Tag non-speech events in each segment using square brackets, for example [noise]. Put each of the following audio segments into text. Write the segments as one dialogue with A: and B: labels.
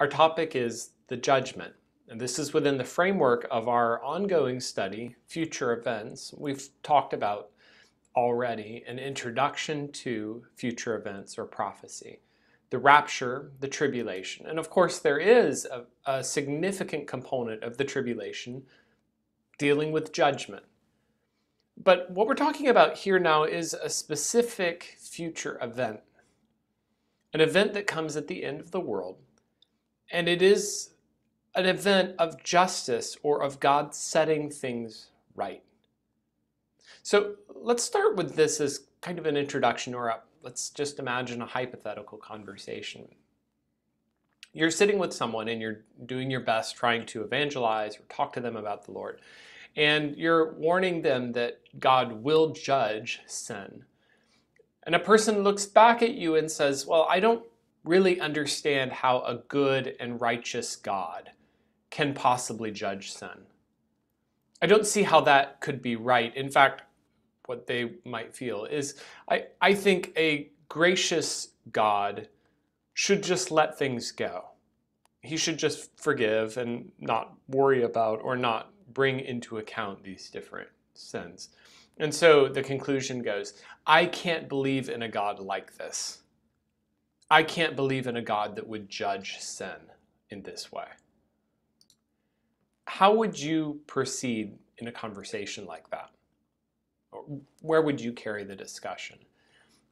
A: Our topic is the judgment, and this is within the framework of our ongoing study, Future Events. We've talked about already an introduction to future events or prophecy, the rapture, the tribulation. And of course, there is a, a significant component of the tribulation dealing with judgment. But what we're talking about here now is a specific future event, an event that comes at the end of the world. And it is an event of justice or of God setting things right. So let's start with this as kind of an introduction, or a, let's just imagine a hypothetical conversation. You're sitting with someone and you're doing your best trying to evangelize or talk to them about the Lord and you're warning them that God will judge sin. And a person looks back at you and says, Well, I don't really understand how a good and righteous God can possibly judge sin. I don't see how that could be right. In fact, what they might feel is I, I think a gracious God should just let things go. He should just forgive and not worry about or not bring into account these different sins. And so the conclusion goes I can't believe in a God like this. I can't believe in a God that would judge sin in this way. How would you proceed in a conversation like that? Where would you carry the discussion?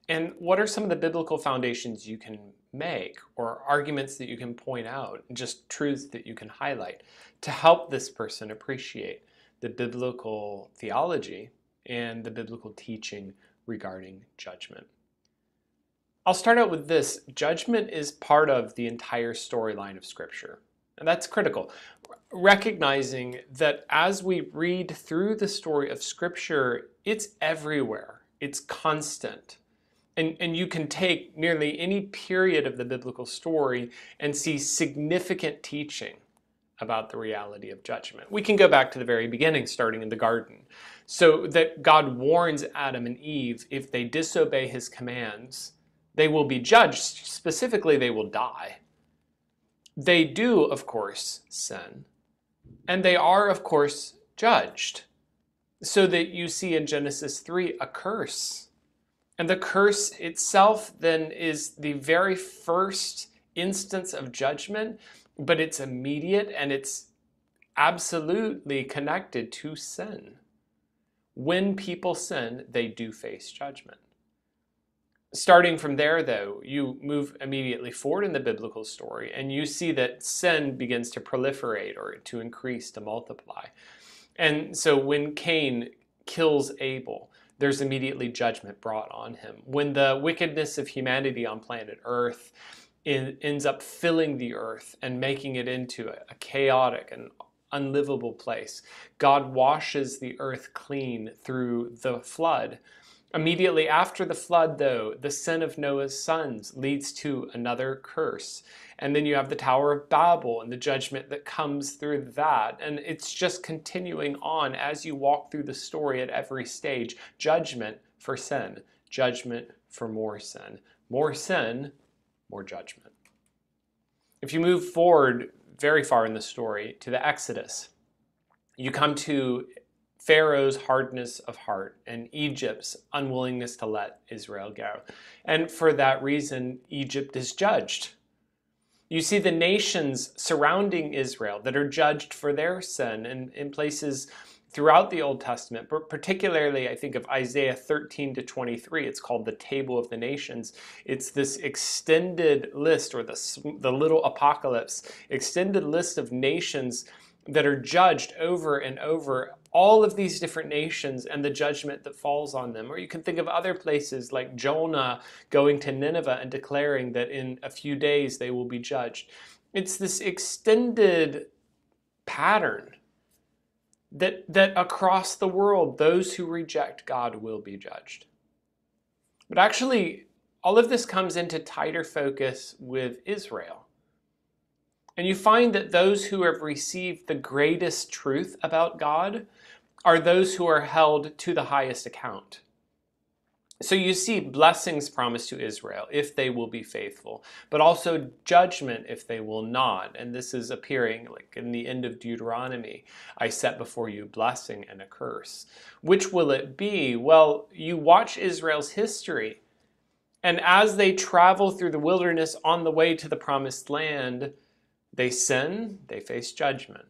A: And what are some of the biblical foundations you can make or arguments that you can point out, just truths that you can highlight to help this person appreciate the biblical theology and the biblical teaching regarding judgment? I'll start out with this. Judgment is part of the entire storyline of Scripture. And that's critical. Recognizing that as we read through the story of Scripture, it's everywhere, it's constant. And, and you can take nearly any period of the biblical story and see significant teaching about the reality of judgment. We can go back to the very beginning, starting in the garden. So that God warns Adam and Eve if they disobey his commands, they will be judged. Specifically, they will die. They do, of course, sin. And they are, of course, judged. So that you see in Genesis 3 a curse and the curse itself then is the very first instance of judgment, but it's immediate and it's absolutely connected to sin. When people sin, they do face judgment. Starting from there, though, you move immediately forward in the biblical story and you see that sin begins to proliferate or to increase, to multiply. And so when Cain kills Abel, there's immediately judgment brought on him. When the wickedness of humanity on planet Earth ends up filling the earth and making it into a chaotic and unlivable place, God washes the earth clean through the flood. Immediately after the flood, though, the sin of Noah's sons leads to another curse. And then you have the Tower of Babel and the judgment that comes through that. And it's just continuing on as you walk through the story at every stage judgment for sin, judgment for more sin, more sin, more judgment. If you move forward very far in the story to the Exodus, you come to Pharaoh's hardness of heart and Egypt's unwillingness to let Israel go. And for that reason, Egypt is judged. You see the nations surrounding Israel that are judged for their sin and in places throughout the Old Testament, but particularly I think of Isaiah 13 to 23. It's called the Table of the Nations. It's this extended list, or the, the little apocalypse, extended list of nations that are judged over and over all of these different nations and the judgment that falls on them. Or you can think of other places like Jonah going to Nineveh and declaring that in a few days they will be judged. It's this extended pattern that, that across the world, those who reject God will be judged. But actually, all of this comes into tighter focus with Israel. And you find that those who have received the greatest truth about God are those who are held to the highest account. So you see blessings promised to Israel if they will be faithful, but also judgment if they will not. And this is appearing like in the end of Deuteronomy. I set before you blessing and a curse. Which will it be? Well, you watch Israel's history. And as they travel through the wilderness on the way to the promised land, they sin, they face judgment.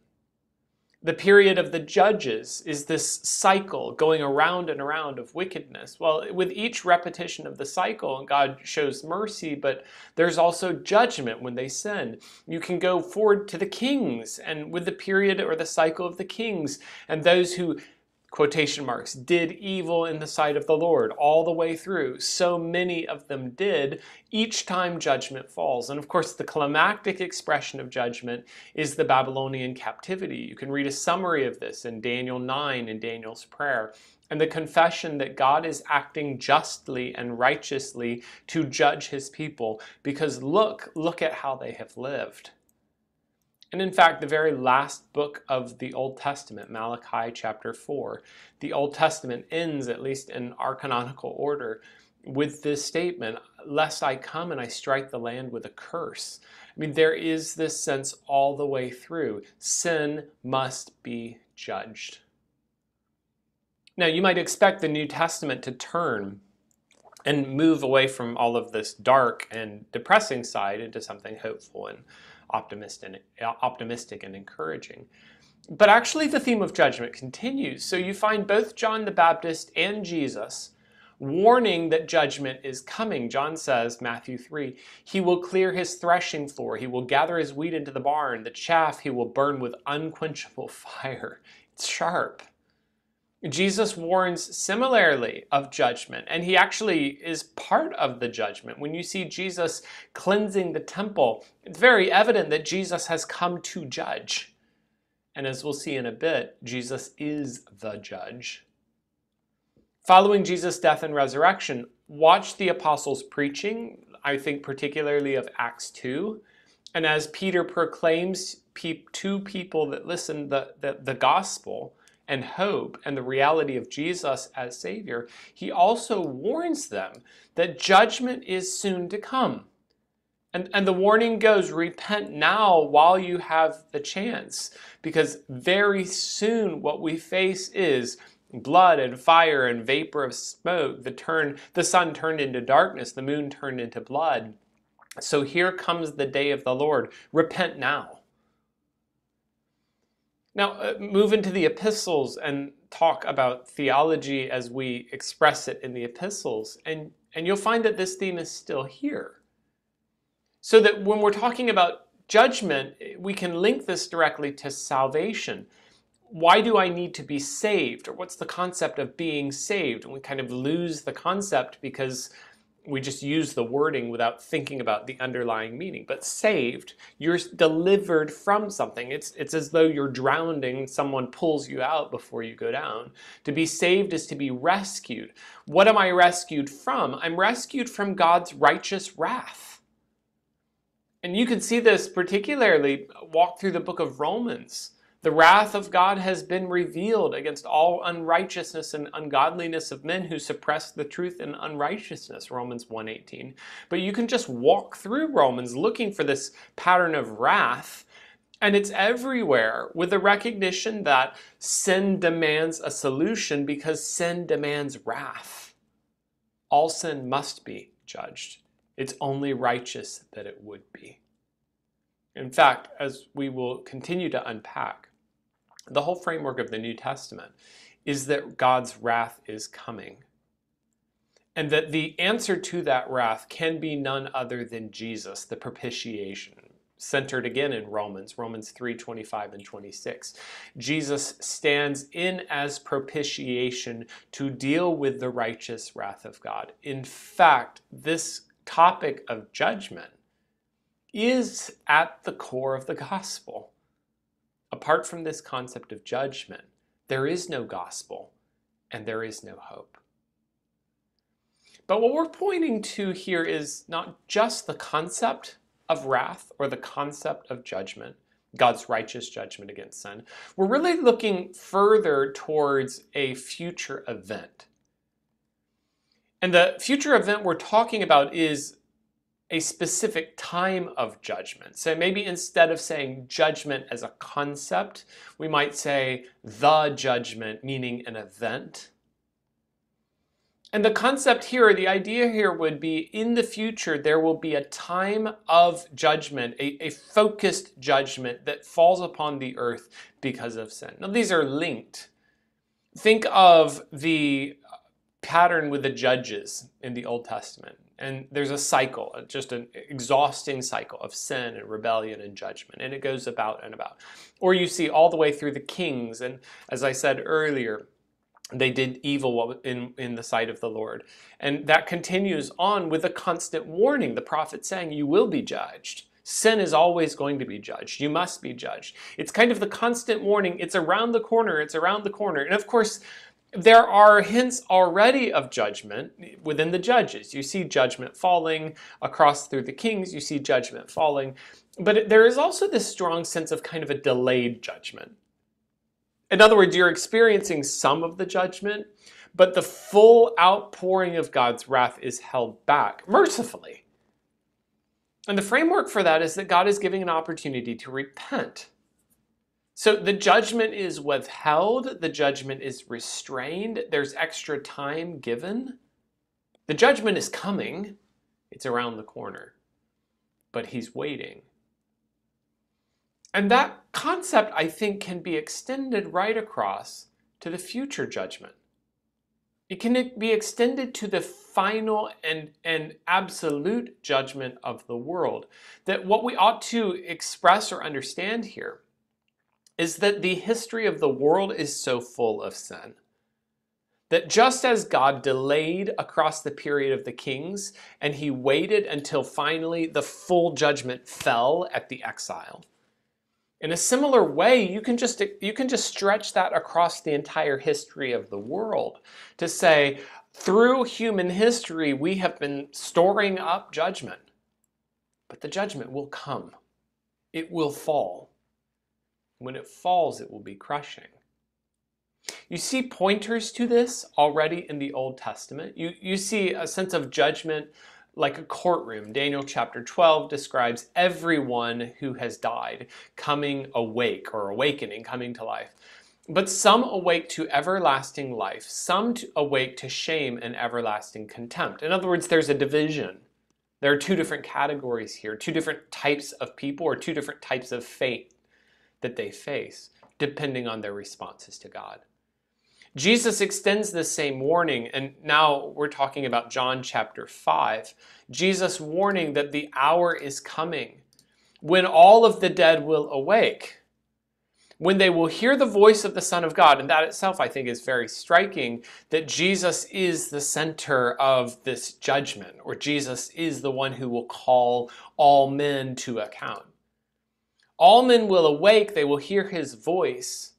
A: The period of the judges is this cycle going around and around of wickedness. Well, with each repetition of the cycle, God shows mercy, but there's also judgment when they sin. You can go forward to the kings, and with the period or the cycle of the kings, and those who quotation marks, did evil in the sight of the Lord all the way through. So many of them did. Each time judgment falls. And of course, the climactic expression of judgment is the Babylonian captivity. You can read a summary of this in Daniel 9 in Daniel's prayer. And the confession that God is acting justly and righteously to judge his people because look, look at how they have lived. And in fact, the very last book of the Old Testament, Malachi chapter 4, the Old Testament ends, at least in our canonical order, with this statement Lest I come and I strike the land with a curse. I mean, there is this sense all the way through sin must be judged. Now, you might expect the New Testament to turn and move away from all of this dark and depressing side into something hopeful and optimistic and, uh, optimistic and encouraging. But actually, the theme of judgment continues. So you find both John the Baptist and Jesus warning that judgment is coming. John says, Matthew 3, He will clear his threshing floor, he will gather his wheat into the barn, the chaff he will burn with unquenchable [laughs] fire. It's sharp. Jesus warns similarly of judgment, and he actually is part of the judgment. When you see Jesus cleansing the temple, it's very evident that Jesus has come to judge. And as we'll see in a bit, Jesus is the judge. Following Jesus' death and resurrection, watch the apostles' preaching, I think particularly of Acts 2. And as Peter proclaims to people that listen the, the, the gospel, and hope and the reality of Jesus as Savior, he also warns them that judgment is soon to come. And, and the warning goes repent now while you have the chance, because very soon what we face is blood and fire and vapor of smoke. The, turn, the sun turned into darkness, the moon turned into blood. So here comes the day of the Lord. Repent now. Now, uh, move into the epistles and talk about theology as we express it in the epistles, and, and you'll find that this theme is still here. So that when we're talking about judgment, we can link this directly to salvation. Why do I need to be saved? Or what's the concept of being saved? And we kind of lose the concept because we just use the wording without thinking about the underlying meaning. But saved, you're delivered from something. It's, it's as though you're drowning, someone pulls you out before you go down. To be saved is to be rescued. What am I rescued from? I'm rescued from God's righteous wrath. And you can see this particularly uh, walk through the book of Romans. The wrath of God has been revealed against all unrighteousness and ungodliness of men who suppress the truth in unrighteousness, Romans 1:18. But you can just walk through Romans looking for this pattern of wrath, and it's everywhere with the recognition that sin demands a solution because sin demands wrath. All sin must be judged. It's only righteous that it would be. In fact, as we will continue to unpack, the whole framework of the New Testament is that God's wrath is coming. And that the answer to that wrath can be none other than Jesus, the propitiation, centered again in Romans, Romans 3 25 and 26. Jesus stands in as propitiation to deal with the righteous wrath of God. In fact, this topic of judgment is at the core of the gospel. Apart from this concept of judgment, there is no gospel and there is no hope. But what we're pointing to here is not just the concept of wrath or the concept of judgment, God's righteous judgment against sin. We're really looking further towards a future event. And the future event we're talking about is a specific time of judgment. So maybe instead of saying judgment as a concept, we might say the judgment, meaning an event. And the concept here, the idea here would be in the future, there will be a time of judgment, a, a focused judgment that falls upon the earth because of sin. Now, these are linked. Think of the pattern with the judges in the Old Testament. And there's a cycle, uh, just an exhausting cycle of sin and rebellion and judgment. And it goes about and about. Or you see all the way through the kings. And as I said earlier, they did evil in, in the sight of the Lord. And that continues on with a constant warning, the prophet saying, You will be judged. Sin is always going to be judged. You must be judged. It's kind of the constant warning. It's around the corner. It's around the corner. And of course, there are hints already of judgment within the judges. You see judgment falling across through the kings, you see judgment falling. But there is also this strong sense of kind of a delayed judgment. In other words, you're experiencing some of the judgment, but the full outpouring of God's wrath is held back mercifully. And the framework for that is that God is giving an opportunity to repent. So the judgment is withheld, the judgment is restrained, there's extra time given. The judgment is coming, it's around the corner, but he's waiting. And that concept, I think, can be extended right across to the future judgment. It can be extended to the final and, and absolute judgment of the world. That what we ought to express or understand here is that the history of the world is so full of sin. That just as God delayed across the period of the kings and he waited until finally the full judgment fell at the exile, in a similar way, you can just you can just stretch that across the entire history of the world to say through human history we have been storing up judgment. But the judgment will come. It will fall. When it falls, it will be crushing. You see pointers to this already in the Old Testament. You, you see a sense of judgment like a courtroom. Daniel chapter 12 describes everyone who has died coming awake or awakening, coming to life. But some awake to everlasting life, some to awake to shame and everlasting contempt. In other words, there's a division. There are two different categories here, two different types of people or two different types of fate that they face, depending on their responses to God. Jesus extends the same warning, and now we're talking about John chapter 5. Jesus warning that the hour is coming when all of the dead will awake, when they will hear the voice of the Son of God. And that itself, I think, is very striking that Jesus is the center of this judgment, or Jesus is the one who will call all men to account. All men will awake, they will hear his voice.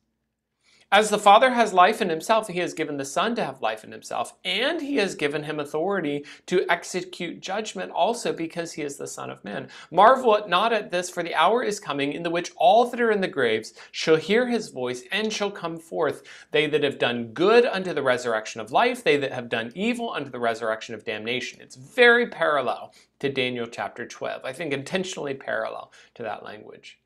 A: As the Father has life in himself, he has given the Son to have life in himself, and he has given him authority to execute judgment also because he is the Son of Man. Marvel not at this, for the hour is coming in the which all that are in the graves shall hear his voice and shall come forth. They that have done good unto the resurrection of life, they that have done evil unto the resurrection of damnation. It's very parallel to Daniel chapter 12. I think intentionally parallel to that language.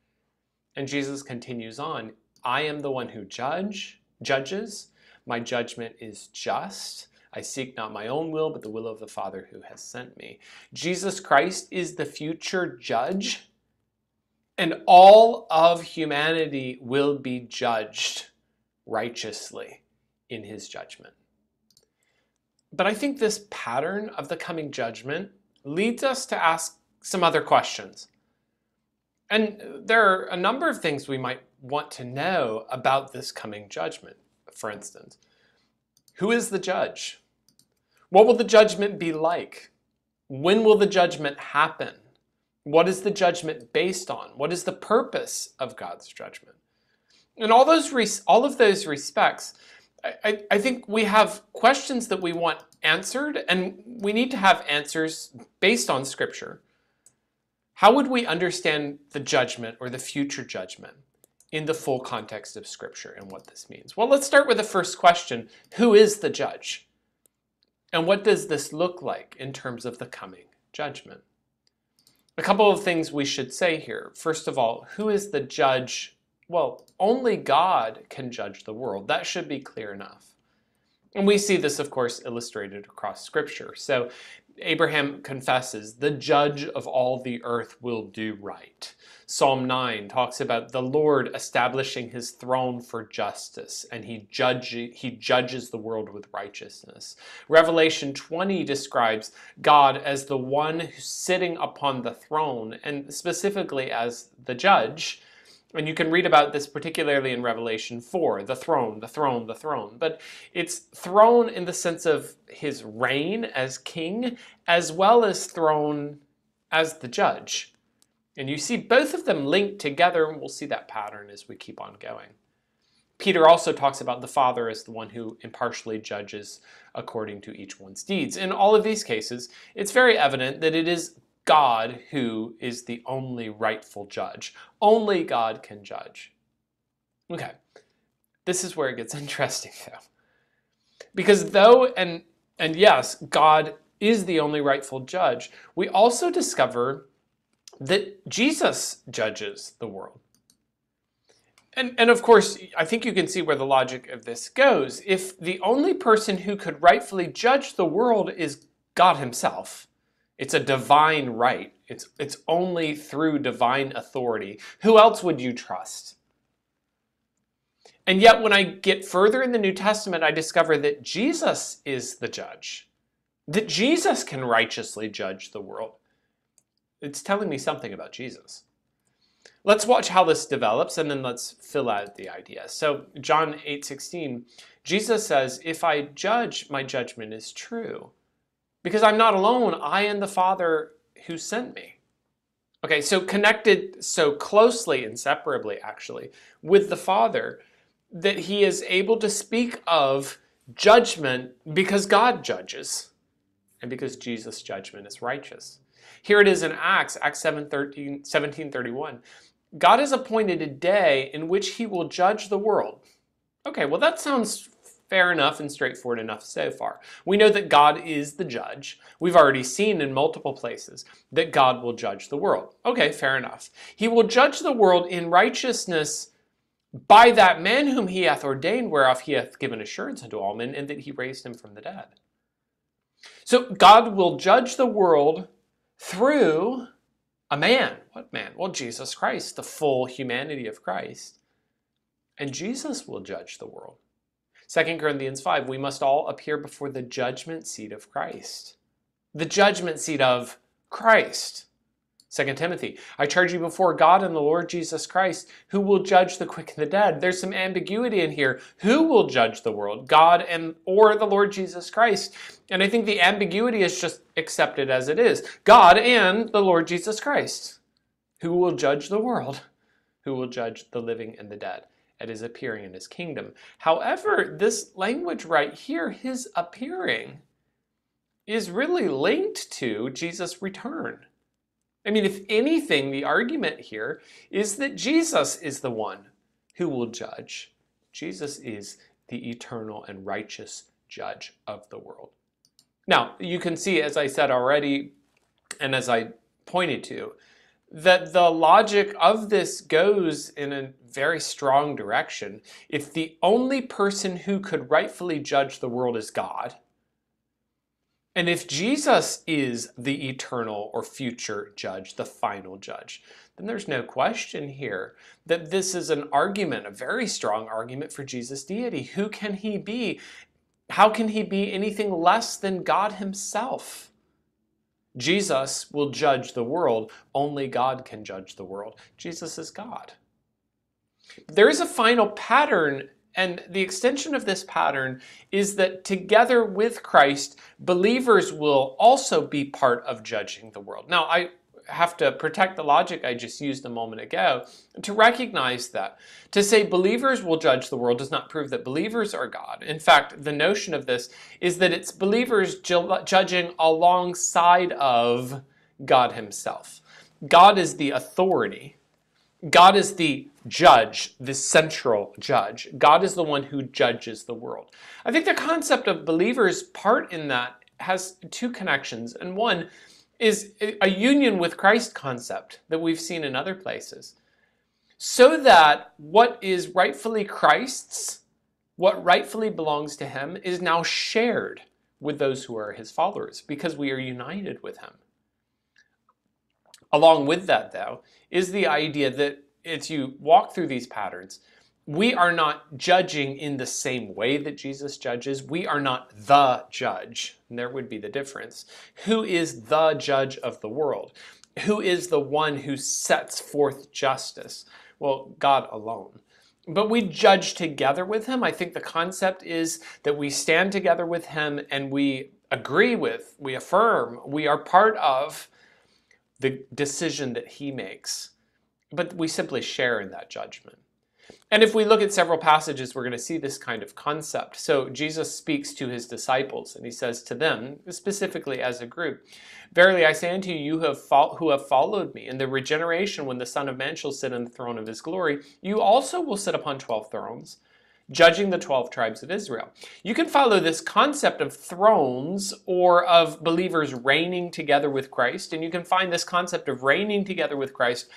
A: And Jesus continues on, I am the one who judge, judges. My judgment is just. I seek not my own will, but the will of the Father who has sent me. Jesus Christ is the future judge, and all of humanity will be judged righteously in his judgment. But I think this pattern of the coming judgment leads us to ask some other questions. And there are a number of things we might want to know about this coming judgment. For instance, who is the judge? What will the judgment be like? When will the judgment happen? What is the judgment based on? What is the purpose of God's judgment? In all those all of those respects, I, I think we have questions that we want answered, and we need to have answers based on Scripture. How would we understand the judgment or the future judgment in the full context of Scripture and what this means? Well, let's start with the first question Who is the judge? And what does this look like in terms of the coming judgment? A couple of things we should say here. First of all, who is the judge? Well, only God can judge the world. That should be clear enough. And we see this, of course, illustrated across Scripture. So Abraham confesses, the judge of all the earth will do right. Psalm 9 talks about the Lord establishing his throne for justice, and he, judge, he judges the world with righteousness. Revelation 20 describes God as the one sitting upon the throne, and specifically as the judge. And you can read about this particularly in Revelation 4 the throne, the throne, the throne. But it's throne in the sense of his reign as king, as well as throne as the judge. And you see both of them linked together, and we'll see that pattern as we keep on going. Peter also talks about the Father as the one who impartially judges according to each one's deeds. In all of these cases, it's very evident that it is God who is the only rightful judge. Only God can judge. Okay, this is where it gets [laughs] interesting though. Because though, and, and yes, God is the only rightful judge, we also discover that Jesus judges the world. And, and of course, I think you can see where the logic of this goes. If the only person who could rightfully judge the world is God himself, it's a divine right. It's, it's only through divine authority. Who else would you trust? And yet, when I get further in the New Testament, I discover that Jesus is the judge, that Jesus can righteously judge the world. It's telling me something about Jesus. Let's watch how this develops and then let's fill out the idea. So John 8:16, Jesus says, "If I judge, my judgment is true, because I'm not alone, I and the Father who sent me." Okay, so connected so closely, inseparably actually, with the Father that he is able to speak of judgment because God judges and because Jesus' judgment is righteous. Here it is in Acts, Acts 7, 13, 17, 31. God has appointed a day in which he will judge the world. Okay, well, that sounds fair enough and straightforward enough so far. We know that God is the judge. We've already seen in multiple places that God will judge the world. Okay, fair enough. He will judge the world in righteousness by that man whom he hath ordained, whereof he hath given assurance unto all men, and that he raised him from the dead. So God will judge the world through a man. What man? Well, Jesus Christ, the full humanity of Christ. And Jesus will judge the world. 2 Corinthians 5, we must all appear before the judgment seat of Christ. The judgment seat of Christ. 2 Timothy, I charge you before God and the Lord Jesus Christ, who will judge the quick and the dead. There's some ambiguity in here. Who will judge the world? God and or the Lord Jesus Christ? And I think the ambiguity is just accepted as it is. God and the Lord Jesus Christ. Who will judge the world? Who will judge the living and the dead at his appearing in his kingdom? However, this language right here, his appearing, is really linked to Jesus' return. I mean, if anything, the argument here is that Jesus is the one who will judge. Jesus is the eternal and righteous judge of the world. Now, you can see, as I said already, and as I pointed to, that the logic of this goes in a very strong direction. If the only person who could rightfully judge the world is God, and if Jesus is the eternal or future judge, the final judge, then there's no question here that this is an argument, a very strong argument for Jesus' deity. Who can he be? How can he be anything less than God himself? Jesus will judge the world. Only God can judge the world. Jesus is God. There is a final pattern and the extension of this pattern is that together with Christ, believers will also be part of judging the world. Now, I have to protect the logic I just used a moment ago to recognize that. To say believers will judge the world does not prove that believers are God. In fact, the notion of this is that it's believers ju- judging alongside of God Himself. God is the authority God is the judge, the central judge. God is the one who judges the world. I think the concept of believers' part in that has two connections, and one is a union with Christ concept that we've seen in other places. So that what is rightfully Christ's, what rightfully belongs to him, is now shared with those who are his followers because we are united with him. Along with that, though, is the idea that as you walk through these patterns, we are not judging in the same way that Jesus judges. We are not the judge. And there would be the difference. Who is the judge of the world? Who is the one who sets forth justice? Well, God alone. But we judge together with him. I think the concept is that we stand together with him and we agree with, we affirm, we are part of the decision that he makes. But we simply share in that judgment. And if we look at several passages, we're going to see this kind of concept. So Jesus speaks to his disciples, and he says to them, specifically as a group, Verily I say unto you, you have who have followed me, in the regeneration when the Son of Man shall sit on the throne of his glory, you also will sit upon twelve thrones, judging the 12 tribes of Israel. You can follow this concept of thrones or of believers reigning together with Christ, and you can find this concept of reigning together with Christ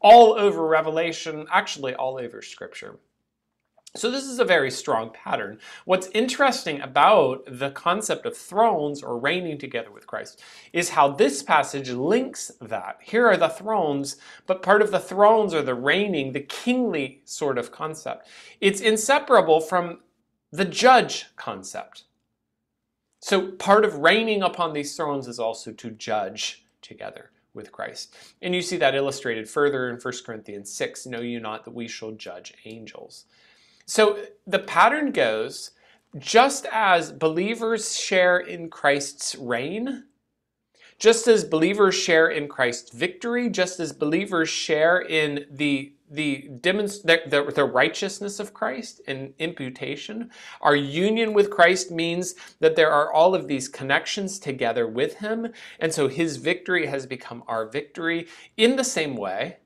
A: all over Revelation, actually all over Scripture. So this is a very strong pattern. What's interesting about the concept of thrones or reigning together with Christ is how this passage links that. Here are the thrones, but part of the thrones are the reigning, the kingly sort of concept. It's inseparable from the judge concept. So part of reigning upon these thrones is also to judge together with Christ. And you see that illustrated further in 1 Corinthians 6 Know you not that we shall judge angels. So the pattern goes just as believers share in Christ's reign, just as believers share in Christ's victory, just as believers share in the the, the, the righteousness of Christ and imputation. Our union with Christ means that there are all of these connections together with Him, and so His victory has become our victory. In the same way,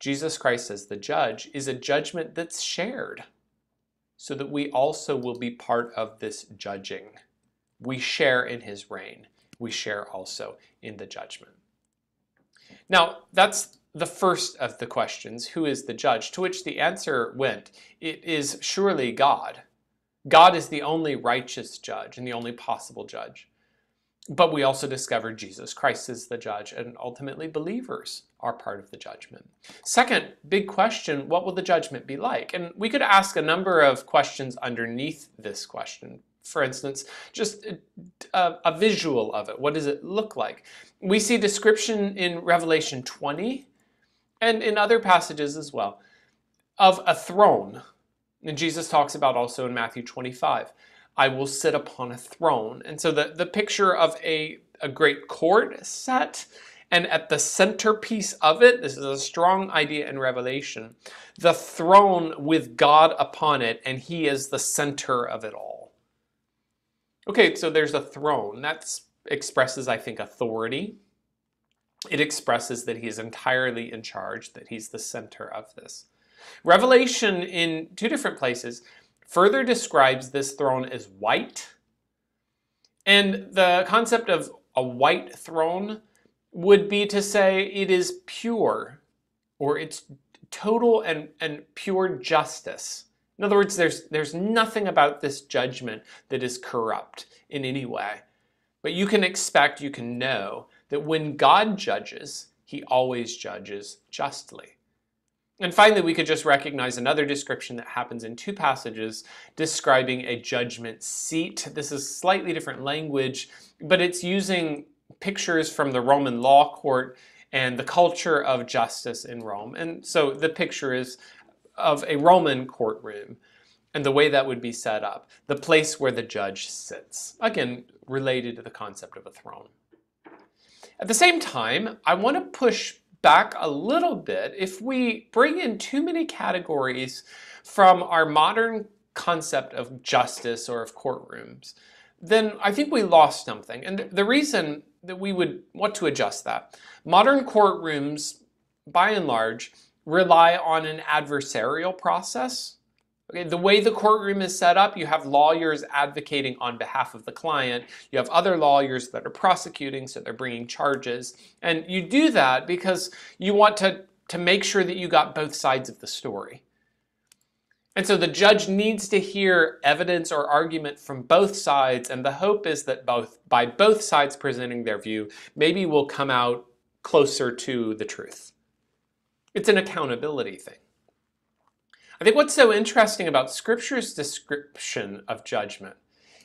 A: Jesus Christ as the judge is a judgment that's shared, so that we also will be part of this judging. We share in His reign, we share also in the judgment. Now, that's the first of the questions, who is the judge? To which the answer went, it is surely God. God is the only righteous judge and the only possible judge. But we also discovered Jesus Christ is the judge, and ultimately believers are part of the judgment. Second big question what will the judgment be like? And we could ask a number of questions underneath this question. For instance, just uh, a, uh, a visual of it. What does it look like? We see description in Revelation 20 and in other passages as well, of a throne. And Jesus talks about also in Matthew 25, I will sit upon a throne. And so the, the picture of a, a great court set, and at the centerpiece of it, this is a strong idea in Revelation, the throne with God upon it, and He is the center of it all. Okay, so there's a throne. That expresses, I think, authority it expresses that he is entirely in charge, that he's the center of this. Revelation, in two different places, further describes this throne as white. And the concept of a white throne would be to say it is pure, or it's total and, and pure justice. In other words, there's, there's nothing about this judgment that is corrupt in any way. But you can expect, you can know that when God judges, he always judges justly. And finally, we could just recognize another description that happens in two passages describing a judgment seat. This is slightly different language, but it's using pictures from the Roman law court and the culture of justice in Rome. And so the picture is of a Roman courtroom and the way that would be set up, the place where the judge sits. Again, related to the concept of a throne. At the same time, I want to push back a little bit if we bring in too many categories from our modern concept of justice or of courtrooms, then I think we lost something. And the reason that we would want to adjust that, modern courtrooms, by and large, rely on an adversarial process Okay, the way the courtroom is set up, you have lawyers advocating on behalf of the client. You have other lawyers that are prosecuting, so they're bringing charges. And you do that because you want to, to make sure that you got both sides of the story. And so the judge needs to hear evidence or argument from both sides, and the hope is that both by both sides presenting their view, maybe we'll come out closer to the truth. It's an accountability thing. I think what's so interesting about Scripture's description of judgment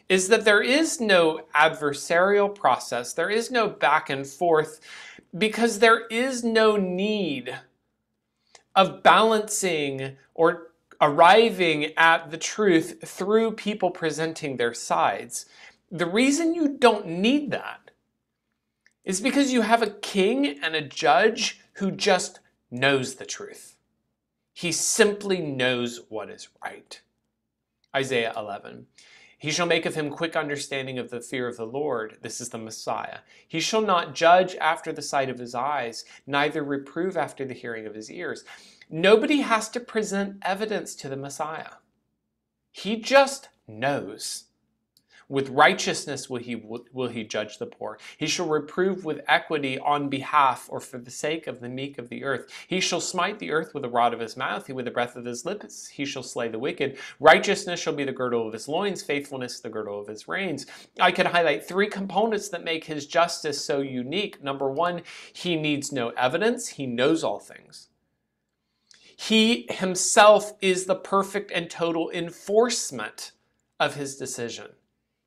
A: is that there is no adversarial process, there is no back and forth, because there is no need of balancing or arriving at the truth through people presenting their sides. The reason you don't need that is because you have a king and a judge who just knows the truth. He simply knows what is right. Isaiah 11. He shall make of him quick understanding of the fear of the Lord. This is the Messiah. He shall not judge after the sight of his eyes, neither reprove after the hearing of his ears. Nobody has to present evidence to the Messiah. He just knows. With righteousness will he, will he judge the poor. He shall reprove with equity on behalf or for the sake of the meek of the earth. He shall smite the earth with the rod of his mouth, he with the breath of his lips he shall slay the wicked. Righteousness shall be the girdle of his loins, faithfulness the girdle of his reins. I could highlight three components that make his justice so unique. Number one, he needs no evidence, he knows all things. He himself is the perfect and total enforcement of his decision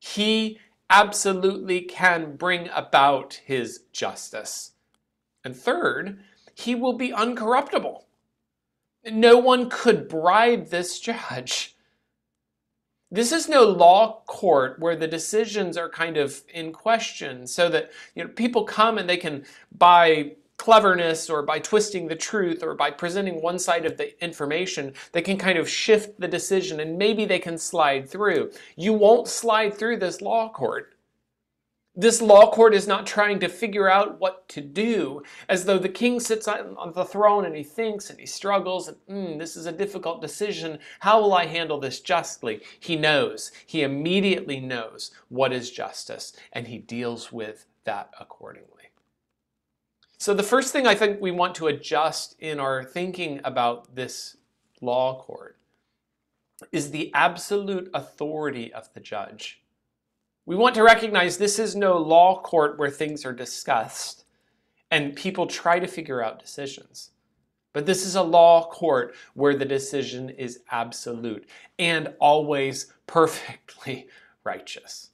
A: he absolutely can bring about his justice. And third, he will be uncorruptible. No one could bribe this judge. This is no law court where the decisions are kind of in question so that you know people come and they can buy cleverness or by twisting the truth or by presenting one side of the information, they can kind of shift the decision and maybe they can slide through. You won't slide through this law court. This law court is not trying to figure out what to do, as though the king sits on the throne and he thinks and he struggles, and mm, this is a difficult decision. How will I handle this justly? He knows. He immediately knows what is justice, and he deals with that accordingly. So the first thing I think we want to adjust in our thinking about this law court is the absolute authority of the judge. We want to recognize this is no law court where things are discussed and people try to figure out decisions. But this is a law court where the decision is absolute and always [laughs] perfectly righteous.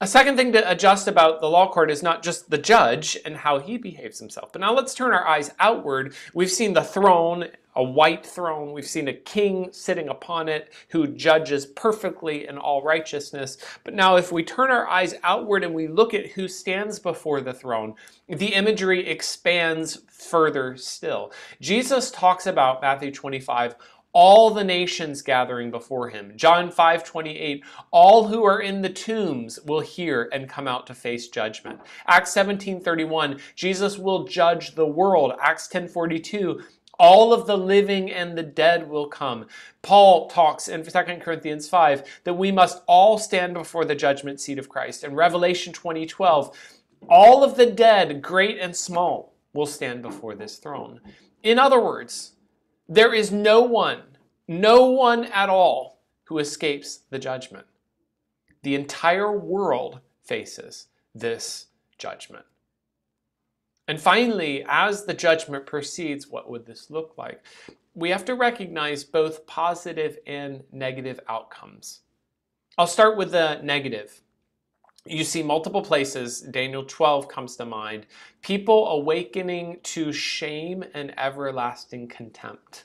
A: A second thing to adjust about the law court is not just the judge and how he behaves himself. But now let's turn our eyes outward. We've seen the throne, a white throne. We've seen a king sitting upon it who judges perfectly in all righteousness. But now if we turn our eyes outward and we look at who stands before the throne, the imagery expands further still. Jesus talks about Matthew 25 all the nations gathering before him. John 5 28, all who are in the tombs will hear and come out to face judgment. Acts 17 31, Jesus will judge the world. Acts 10 42, all of the living and the dead will come. Paul talks in 2 Corinthians 5 that we must all stand before the judgment seat of Christ. In Revelation 20:12, all of the dead, great and small, will stand before this throne. In other words, there is no one, no one at all who escapes the judgment. The entire world faces this judgment. And finally, as the judgment proceeds, what would this look like? We have to recognize both positive and negative outcomes. I'll start with the negative. You see multiple places, Daniel 12 comes to mind, people awakening to shame and everlasting contempt.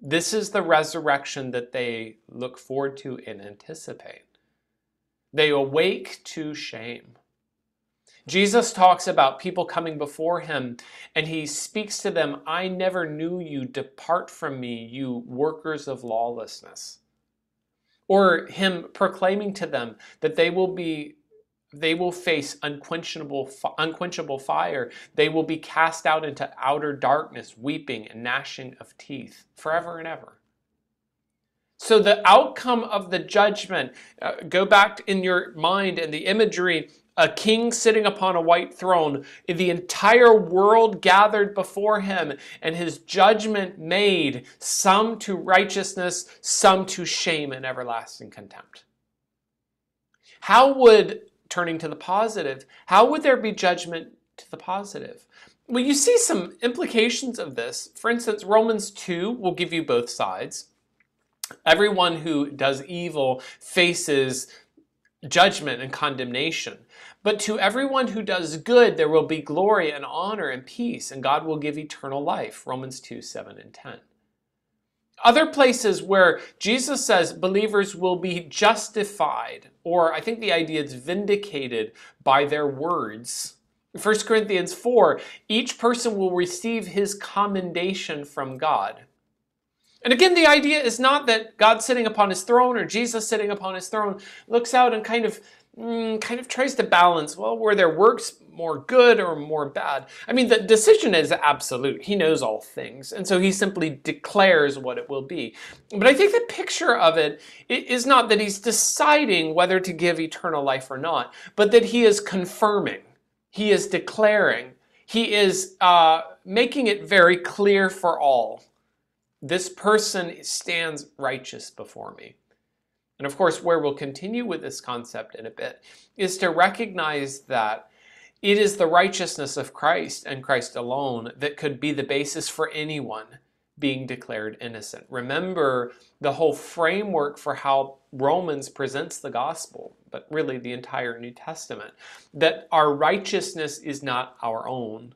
A: This is the resurrection that they look forward to and anticipate. They awake to shame. Jesus talks about people coming before him and he speaks to them, I never knew you. Depart from me, you workers of lawlessness. Or him proclaiming to them that they will be they will face unquenchable unquenchable fire. They will be cast out into outer darkness, weeping and gnashing of teeth forever and ever. So, the outcome of the judgment, uh, go back in your mind and the imagery a king sitting upon a white throne, the entire world gathered before him, and his judgment made, some to righteousness, some to shame and everlasting contempt. How would, turning to the positive, how would there be judgment to the positive? Well, you see some implications of this. For instance, Romans 2 will give you both sides. Everyone who does evil faces judgment and condemnation. But to everyone who does good, there will be glory and honor and peace, and God will give eternal life. Romans 2 7 and 10. Other places where Jesus says believers will be justified, or I think the idea is vindicated by their words. 1 Corinthians 4 each person will receive his commendation from God. And again, the idea is not that God sitting upon his throne or Jesus sitting upon his throne looks out and kind of kind of tries to balance, well, were their works more good or more bad? I mean, the decision is absolute. He knows all things. And so he simply declares what it will be. But I think the picture of it is not that he's deciding whether to give eternal life or not, but that he is confirming, he is declaring, he is uh, making it very clear for all this person stands righteous before me. And of course, where we'll continue with this concept in a bit is to recognize that it is the righteousness of Christ and Christ alone that could be the basis for anyone being declared innocent. Remember the whole framework for how Romans presents the gospel, but really the entire New Testament, that our righteousness is not our own,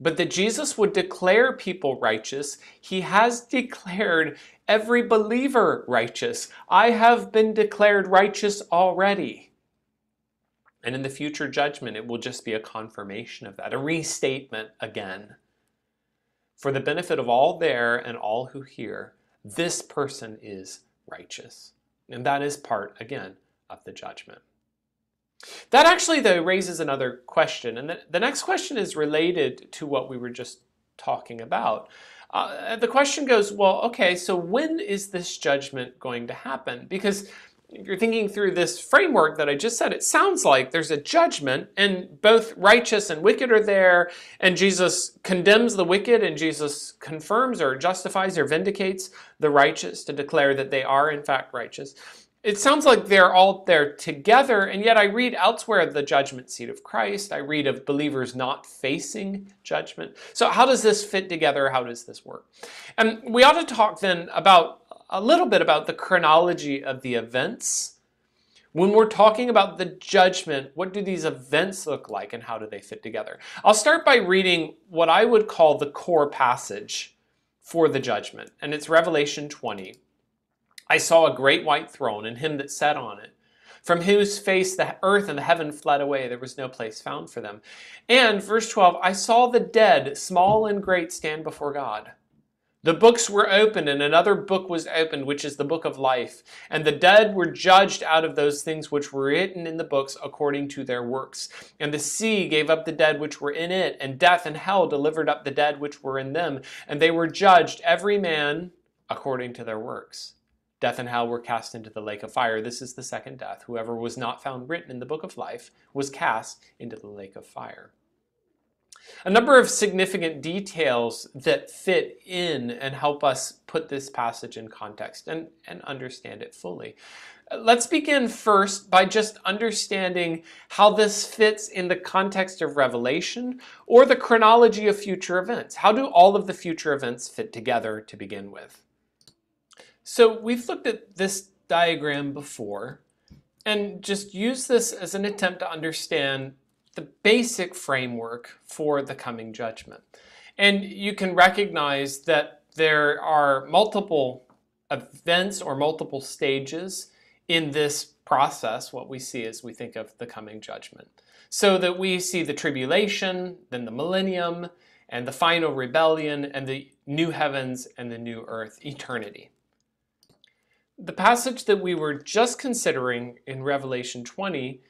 A: but that Jesus would declare people righteous, he has [laughs] declared every believer righteous. I have been declared righteous already. And in the future judgment, it will just be a confirmation of that, a restatement again. For the benefit of all there and all who hear, this person is righteous. And that is part, again, of the judgment. That actually, though, raises another question. And the, the next question is related to what we were just talking about. Uh, the question goes, well, okay, so when is this judgment going to happen? Because if you're thinking through this framework that I just said, it sounds like there's a judgment, and both righteous and wicked are there, and Jesus condemns the wicked, and Jesus confirms or justifies or vindicates the righteous to declare that they are, in fact, righteous it sounds like they're all there together, and yet I read elsewhere of the judgment seat of Christ. I read of believers not facing judgment. So, how does this fit together? How does this work? And we ought to talk then about a little bit about the chronology of the events. When we're talking about the judgment, what do these events look like and how do they fit together? I'll start by reading what I would call the core passage for the judgment, and it's Revelation 20. I saw a great white throne and him that sat on it, from whose face the earth and the heaven fled away. There was no place found for them. And, verse 12, I saw the dead, small and great, stand before God. The books were opened, and another book was opened, which is the book of life. And the dead were judged out of those things which were written in the books according to their works. And the sea gave up the dead which were in it, and death and hell delivered up the dead which were in them. And they were judged, every man according to their works. Death and hell were cast into the lake of fire. This is the second death. Whoever was not found written in the book of life was cast into the lake of fire. A number of significant details that fit in and help us put this passage in context and, and understand it fully. Let's begin first by just understanding how this fits in the context of Revelation or the chronology of future events. How do all of the future events fit together to begin with? So we've looked at this diagram before and just use this as an attempt to understand the basic framework for the coming judgment. And you can recognize that there are multiple events or multiple stages in this process, what we see as we think of the coming judgment. So that we see the tribulation, then the millennium, and the final rebellion, and the new heavens and the new earth, eternity the passage that we were just considering in Revelation 20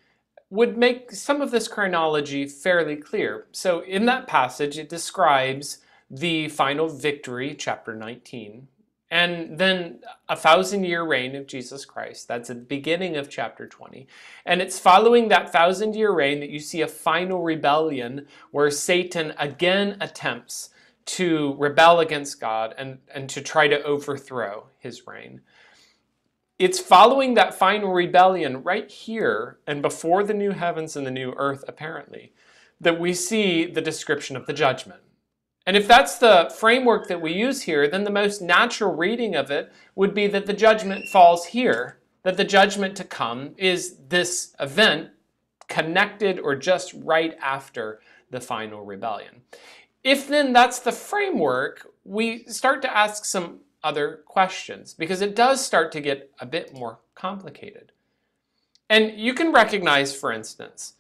A: would make some of this chronology fairly clear. So, in that passage, it describes the final victory, chapter 19, and then a thousand year reign of Jesus Christ. That's at the beginning of chapter 20. And it's following that thousand year reign that you see a final rebellion where Satan again attempts to rebel against God and, and to try to overthrow his reign. It's following that final rebellion right here and before the new heavens and the new earth, apparently, that we see the description of the judgment. And if that's the framework that we use here, then the most natural reading of it would be that the judgment falls here, that the judgment to come is this event connected or just right after the final rebellion. If then that's the framework, we start to ask some other questions because it does start to get a bit more complicated. And you can recognize, for instance,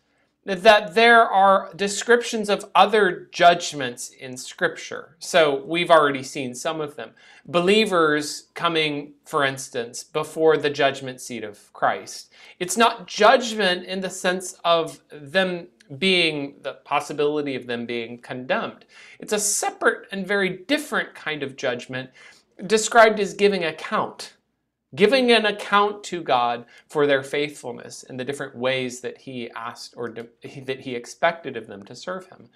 A: that there are descriptions of other judgments in Scripture. So we've already seen some of them. Believers coming, for instance, before the judgment seat of Christ. It's not judgment in the sense of them being the possibility of them being condemned. It's a separate and very different kind of judgment described as giving account giving an account to God for their faithfulness in the different ways that he asked or that he expected of them to serve him.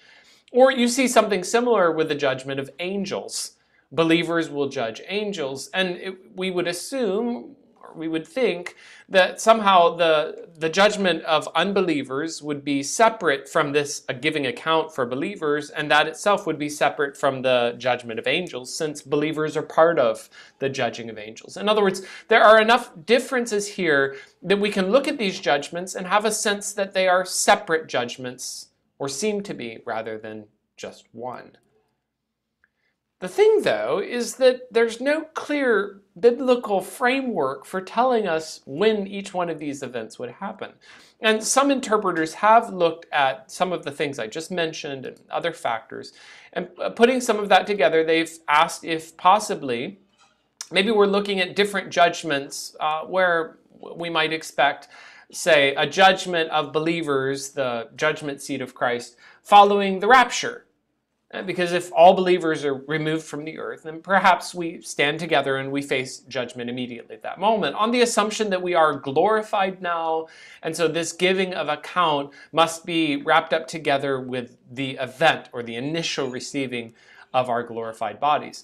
A: Or you see something similar with the judgment of angels. Believers will judge angels, and it, we would assume, we would think that somehow the, the judgment of unbelievers would be separate from this giving account for believers, and that itself would be separate from the judgment of angels, since believers are part of the judging of angels. In other words, there are enough differences here that we can look at these judgments and have a sense that they are separate judgments, or seem to be, rather than just one. The thing, though, is that there's no clear biblical framework for telling us when each one of these events would happen. And some interpreters have looked at some of the things I just mentioned and other factors, and uh, putting some of that together, they've asked if possibly, maybe we're looking at different judgments uh, where we might expect, say, a judgment of believers, the judgment seat of Christ, following the rapture Uh, because if all believers are removed from the earth, then perhaps we stand together and we face judgment immediately at that moment, on the assumption that we are glorified now. And so this giving of account must be wrapped up together with the event or the initial receiving of our glorified bodies.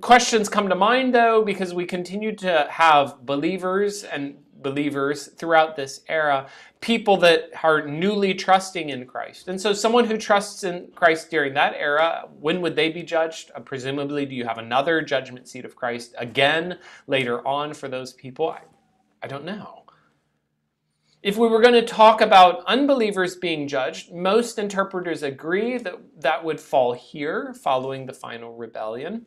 A: Questions come to mind though, because we continue to have believers and believers throughout this era, people that are newly trusting in Christ. And so, someone who trusts in Christ during that era, when would they be judged? Uh, presumably, do you have another judgment seat of Christ again later on for those people? I, I don't know. If we were going to talk about unbelievers being judged, most interpreters agree that that would fall here following the final rebellion.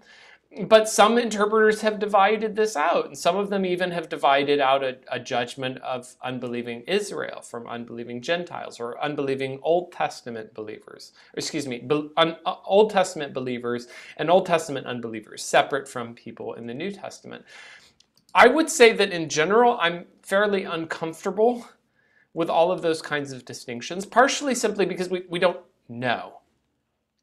A: But some interpreters have divided this out, and some of them even have divided out a, a judgment of unbelieving Israel from unbelieving Gentiles or unbelieving Old Testament believers. Excuse me, be, un, uh, Old Testament believers and Old Testament unbelievers, separate from people in the New Testament. I would say that in general, I'm fairly uncomfortable with all of those kinds of distinctions, partially simply because we, we don't know.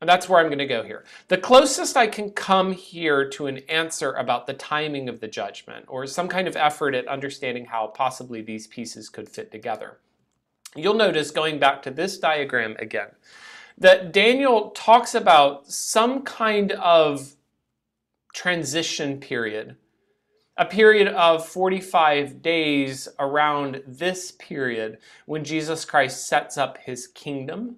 A: And that's where I'm going to go here. The closest I can come here to an answer about the timing of the judgment, or some kind of effort at understanding how possibly these pieces could fit together. You'll notice, going back to this diagram again, that Daniel talks about some kind of transition period, a period of 45 days around this period when Jesus Christ sets up his kingdom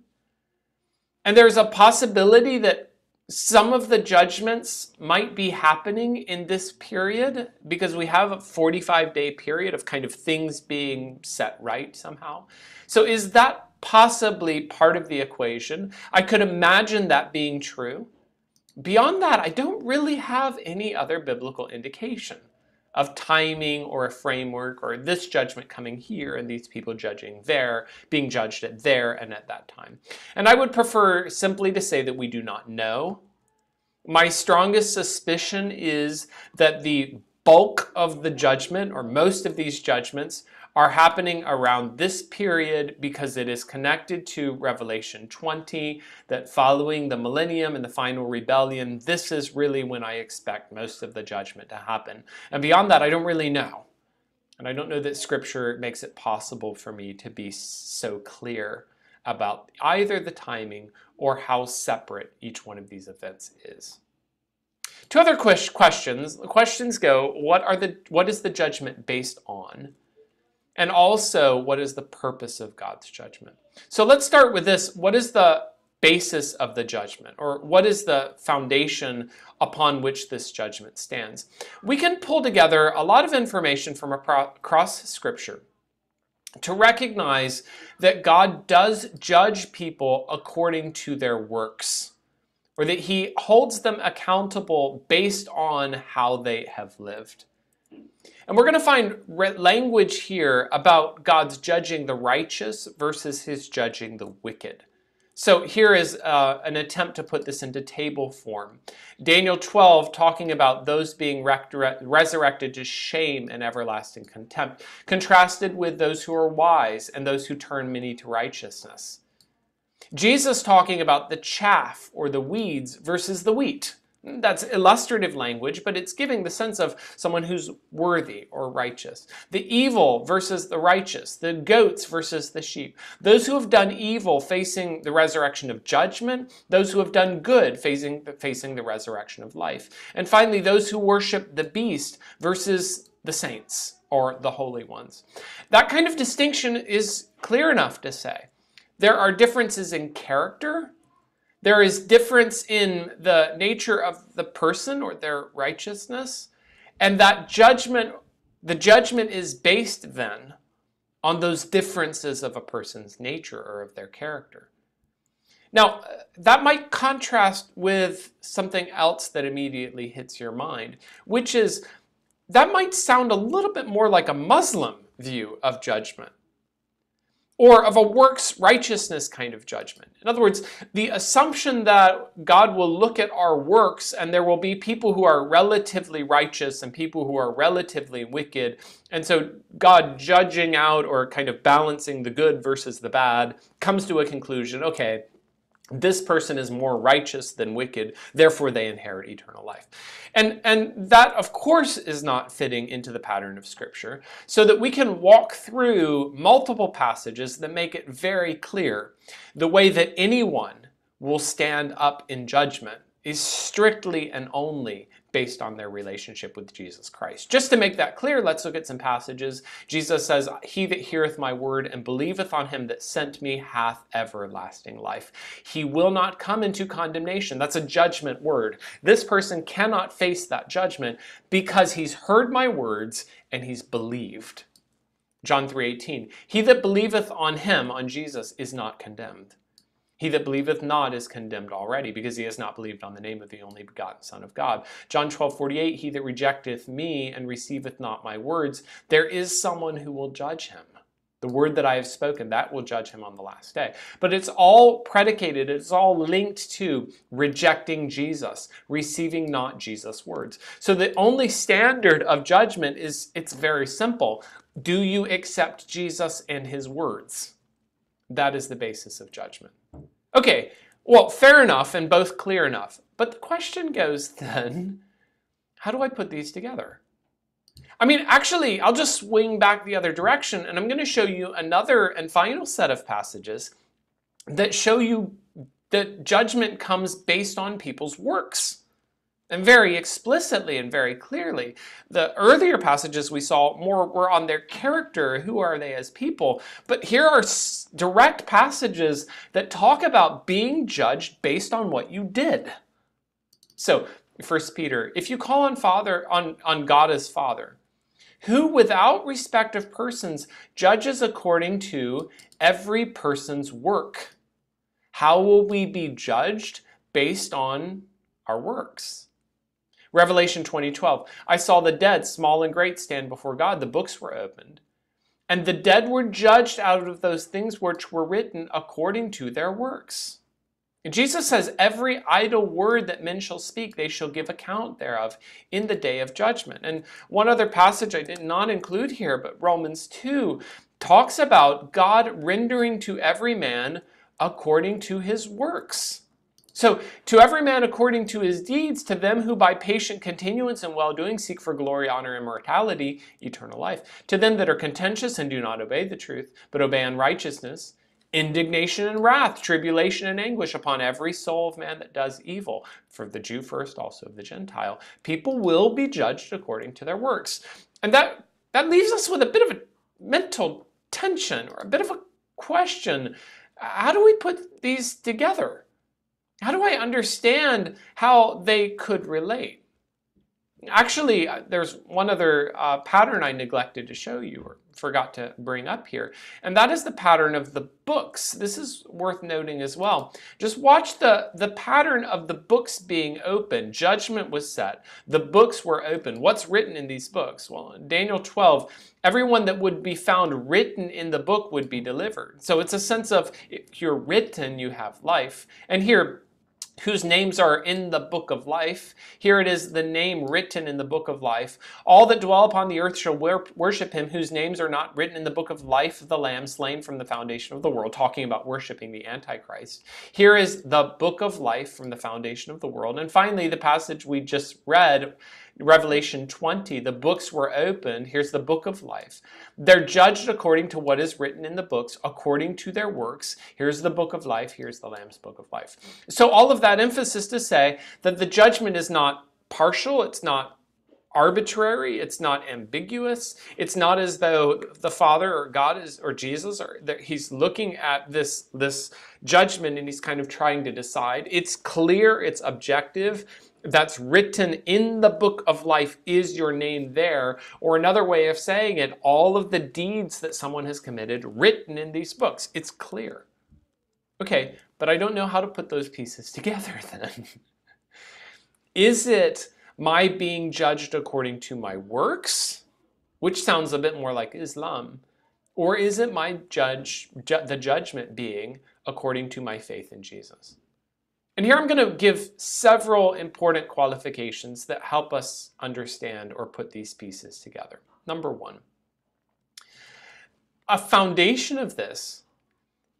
A: and there's a possibility that some of the judgments might be happening in this period because we have a 45 day period of kind of things being set right somehow. So, is that possibly part of the equation? I could imagine that being true. Beyond that, I don't really have any other biblical indication of timing or a framework or this judgment coming here and these people judging there, being judged at there and at that time. And I would prefer simply to say that we do not know. My strongest suspicion is that the bulk of the judgment, or most of these judgments, are happening around this period because it is connected to Revelation 20, that following the millennium and the final rebellion, this is really when I expect most of the judgment to happen. And beyond that, I don't really know. And I don't know that scripture makes it possible for me to be so clear about either the timing or how separate each one of these events is. Two other questions. The questions go, what are the what is the judgment based on? And also, what is the purpose of God's judgment? So let's start with this. What is the basis of the judgment? Or what is the foundation upon which this judgment stands? We can pull together a lot of information from across Scripture to recognize that God does judge people according to their works, or that He holds them accountable based on how they have lived. And we're going to find language here about God's judging the righteous versus his judging the wicked. So here is uh, an attempt to put this into table form. Daniel 12 talking about those being resurrected to shame and everlasting contempt, contrasted with those who are wise and those who turn many to righteousness. Jesus talking about the chaff or the weeds versus the wheat. That's illustrative language, but it's giving the sense of someone who's worthy or righteous. The evil versus the righteous, the goats versus the sheep. Those who have done evil facing the resurrection of judgment, those who have done good facing, facing the resurrection of life. And finally, those who worship the beast versus the saints or the holy ones. That kind of distinction is clear enough to say. There are differences in character there is difference in the nature of the person or their righteousness, and that judgment, the judgment is based then on those differences of a person's nature or of their character. Now, that might contrast with something else that immediately hits your mind, which is that might sound a little bit more like a Muslim view of judgment or of a works righteousness kind of judgment. In other words, the assumption that God will look at our works and there will be people who are relatively righteous and people who are relatively wicked. And so God judging out or kind of balancing the good versus the bad comes to a conclusion okay, this person is more righteous than wicked, therefore they inherit eternal life. And, and that, of course, is not fitting into the pattern of Scripture, so that we can walk through multiple passages that make it very clear the way that anyone will stand up in judgment is strictly and only based on their relationship with Jesus Christ. Just to make that clear, let's look at some passages. Jesus says, He that heareth my word and believeth on him that sent me hath everlasting life. He will not come into condemnation. That's a judgment word. This person cannot face that judgment because he's heard my words and he's believed. John 3:18 He that believeth on him on Jesus is not condemned he that believeth not is condemned already, because he has not believed on the name of the only begotten Son of God. John 12, 48, He that rejecteth me and receiveth not my words, there is someone who will judge him. The word that I have spoken, that will judge him on the last day. But it's all predicated, it's all linked to rejecting Jesus, receiving not Jesus' words. So the only standard of judgment is it's very simple. Do you accept Jesus and his words? That is the basis of judgment. Okay, well, fair enough and both clear enough. But the question goes [laughs] then, how do I put these together? I mean, actually, I'll just swing back the other direction and I'm going to show you another and final set of passages that show you that judgment comes based on people's works and very explicitly and very clearly. The earlier passages we saw more were on their character, who are they as people, but here are direct passages that talk about being judged based on what you did. So, First Peter, if you call on Father on, on God as Father, who without respect of persons judges according to every person's work, how will we be judged based on our works? Revelation 20:12. I saw the dead, small and great, stand before God. The books were opened. And the dead were judged out of those things which were written according to their works. Jesus says, Every idle word that men shall speak, they shall give account thereof in the day of judgment. And one other passage I did not include here, but Romans 2 talks about God rendering to every man according to his works. So, to every man according to his deeds, to them who by patient continuance and well doing seek for glory, honor, immortality, eternal life. To them that are contentious and do not obey the truth, but obey unrighteousness, indignation and wrath, tribulation and anguish upon every soul of man that does evil, for the Jew first, also of the Gentile. People will be judged according to their works. And that, that leaves us with a bit of a mental tension or a bit of a question. How do we put these together? How do I understand how they could relate? Actually, uh, there's one other uh, pattern I neglected to show you or forgot to bring up here, and that is the pattern of the books. This is worth noting as well. Just watch the, the pattern of the books being open. Judgment was set. The books were open. What's written in these books? Well, in Daniel 12, everyone that would be found written in the book would be delivered. So it's a sense of if you're written, you have life. And here, whose names are in the book of life. Here it is the name written in the book of life. All that dwell upon the earth shall worship him whose names are not written in the book of life of the Lamb slain from the foundation of the world, talking about worshiping the Antichrist. Here is the book of life from the foundation of the world. And finally, the passage we just read Revelation 20, the books were opened. Here's the book of life. They're judged according to what is written in the books, according to their works. Here's the book of life. Here's the Lamb's book of life. So, all of that emphasis to say that the judgment is not partial, it's not arbitrary, it's not ambiguous. It's not as though the Father or God is or Jesus or that he's looking at this this judgment and he's kind of trying to decide. It's clear, it's objective, that's written in the book of life is your name there. Or another way of saying it, all of the deeds that someone has committed written in these books. It's clear. Okay, but I don't know how to put those pieces [laughs] together then. is it my being judged according to my works, which sounds a bit more like Islam, or is it my judge ju- the judgment being according to my faith in Jesus? And here I'm going to give several important qualifications that help us understand or put these pieces together. Number one, a foundation of this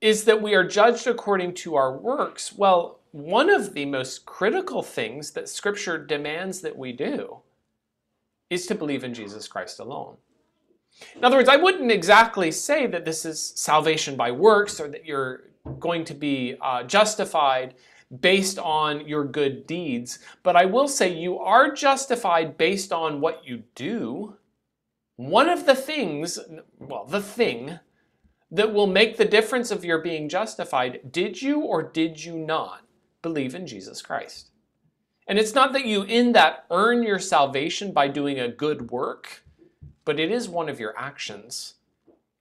A: is that we are judged according to our works. Well, one of the most critical things that Scripture demands that we do is to believe in Jesus Christ alone. In other words, I wouldn't exactly say that this is salvation by works or that you're going to be uh, justified based on your good deeds. But I will say you are justified based on what you do. One of the things, well, the thing that will make the difference of your being justified, did you or did you not believe in Jesus Christ? And it's not that you in that earn your salvation by doing a good work, but it is one of your actions.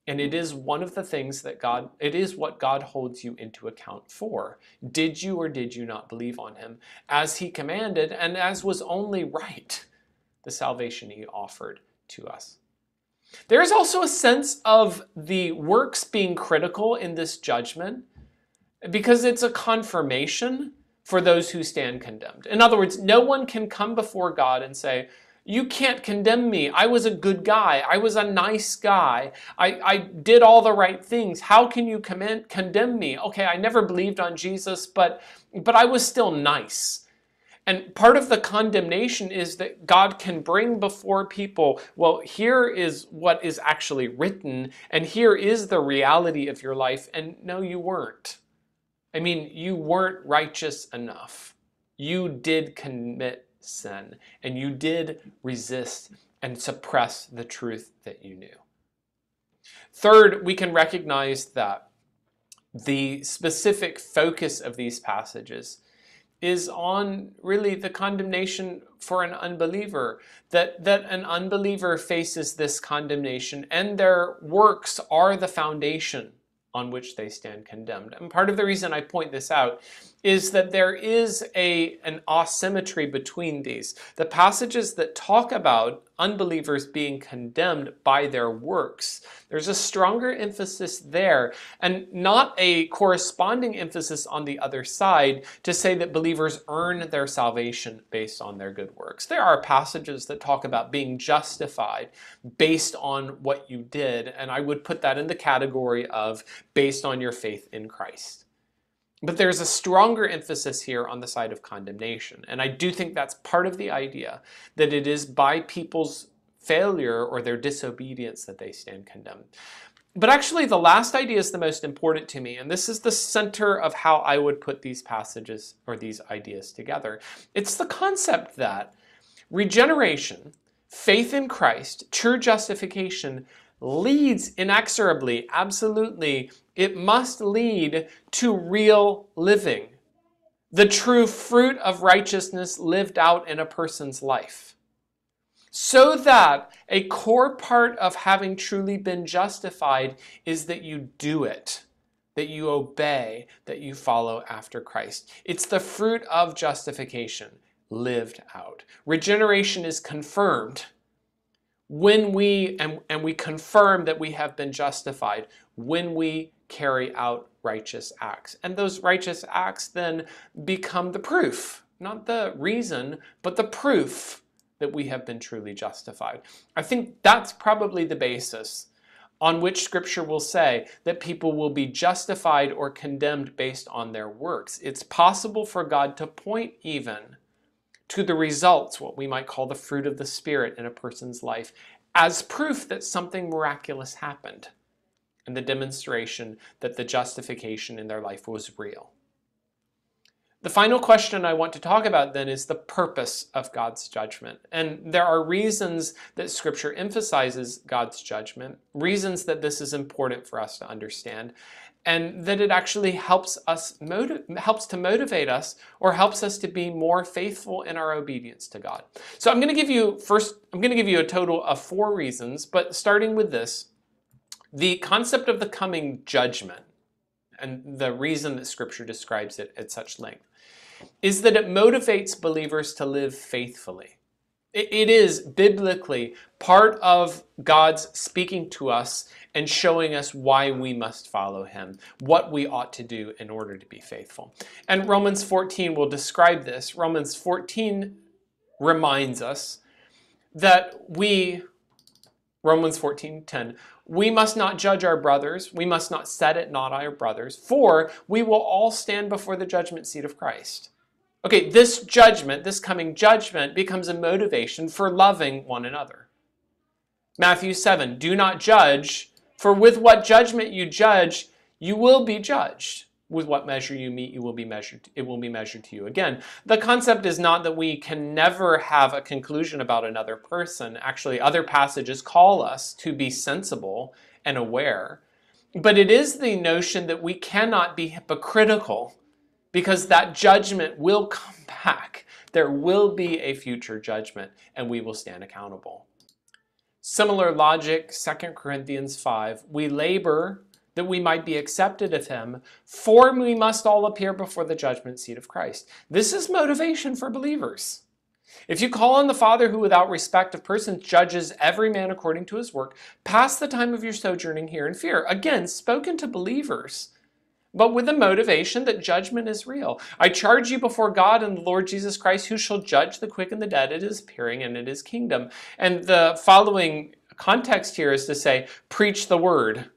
A: And it is one of the things that God, it is what God holds you into account for. Did you or did you not believe on him as he commanded and as was only right, the salvation he offered to us? There is also a sense of the works being critical in this judgment because it's a confirmation for those who stand condemned. In other words, no one can come before God and say, you can't condemn me. I was a good guy. I was a nice guy. I, I did all the right things. How can you commend, condemn me? Okay, I never believed on Jesus, but, but I was still nice. And part of the condemnation is that God can bring before people, well, here is what is actually written, and here is the reality of your life. And no, you weren't. I mean, you weren't righteous enough. You did commit sin, and you did resist and suppress the truth that you knew. Third, we can recognize that the specific focus of these passages is on really the condemnation for an unbeliever that that an unbeliever faces this condemnation and their works are the foundation on which they stand condemned. And part of the reason I point this out is that there is a, an asymmetry between these. The passages that talk about unbelievers being condemned by their works, there's a stronger emphasis there and not a corresponding emphasis on the other side to say that believers earn their salvation based on their good works. There are passages that talk about being justified based on what you did, and I would put that in the category of based on your faith in Christ. But there's a stronger emphasis here on the side of condemnation. And I do think that's part of the idea that it is by people's failure or their disobedience that they stand condemned. But actually, the last idea is the most important to me, and this is the center of how I would put these passages or these ideas together. It's the concept that regeneration, faith in Christ, true justification, leads inexorably, absolutely, it must lead to real living. The true fruit of righteousness lived out in a person's life. So that a core part of having truly been justified is that you do it, that you obey, that you follow after Christ. It's the fruit of justification lived out. Regeneration is confirmed when we and, and we confirm that we have been justified when we carry out righteous acts. And those righteous acts then become the proof not the reason but the proof that we have been truly justified. I think that's probably the basis on which scripture will say that people will be justified or condemned based on their works. It's possible for god to point even to the results, what we might call the fruit of the Spirit in a person's life, as proof that something miraculous happened and the demonstration that the justification in their life was real. The final question I want to talk about then is the purpose of God's judgment. And there are reasons that Scripture emphasizes God's judgment, reasons that this is important for us to understand and that it actually helps us helps to motivate us or helps us to be more faithful in our obedience to God. So I'm going to give you first I'm going to give you a total of four reasons, but starting with this, the concept of the coming judgment and the reason that scripture describes it at such length is that it motivates believers to live faithfully. It is biblically part of God's speaking to us and showing us why we must follow him, what we ought to do in order to be faithful. And Romans 14 will describe this. Romans 14 reminds us that we, Romans 14 10, we must not judge our brothers, we must not set it not our brothers, for we will all stand before the judgment seat of Christ. Okay, this judgment, this coming judgment, becomes a motivation for loving one another. Matthew 7 Do not judge, for with what judgment you judge, you will be judged. With what measure you mete, you will be measured. It will be measured to you. Again, the concept is not that we can never have a conclusion about another person. Actually, other passages call us to be sensible and aware. But it is the notion that we cannot be hypocritical because that judgment will come back. There will be a future judgment, and we will stand accountable. Similar logic, 2 Corinthians 5. We labor that we might be accepted of him, for we must all appear before the judgment seat of Christ. This is motivation for believers. If you call on the Father who, without respect of persons, judges every man according to his work, pass the time of your sojourning here in fear. Again, spoken to believers but with the motivation that judgment is real. I charge you before God and the Lord Jesus Christ, who shall judge the quick and the dead at his appearing and at his kingdom. And the following context here is to say, preach the word.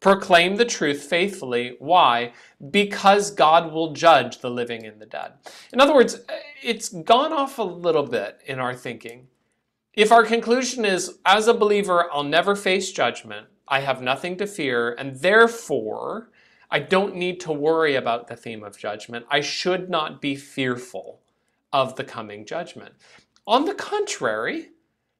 A: Proclaim the truth faithfully. Why? Because God will judge the living and the dead. In other words, it's gone off a little bit in our thinking. If our conclusion is, as a believer, I'll never face judgment, I have nothing to fear, and therefore I don't need to worry about the theme of judgment. I should not be fearful of the coming judgment. On the contrary,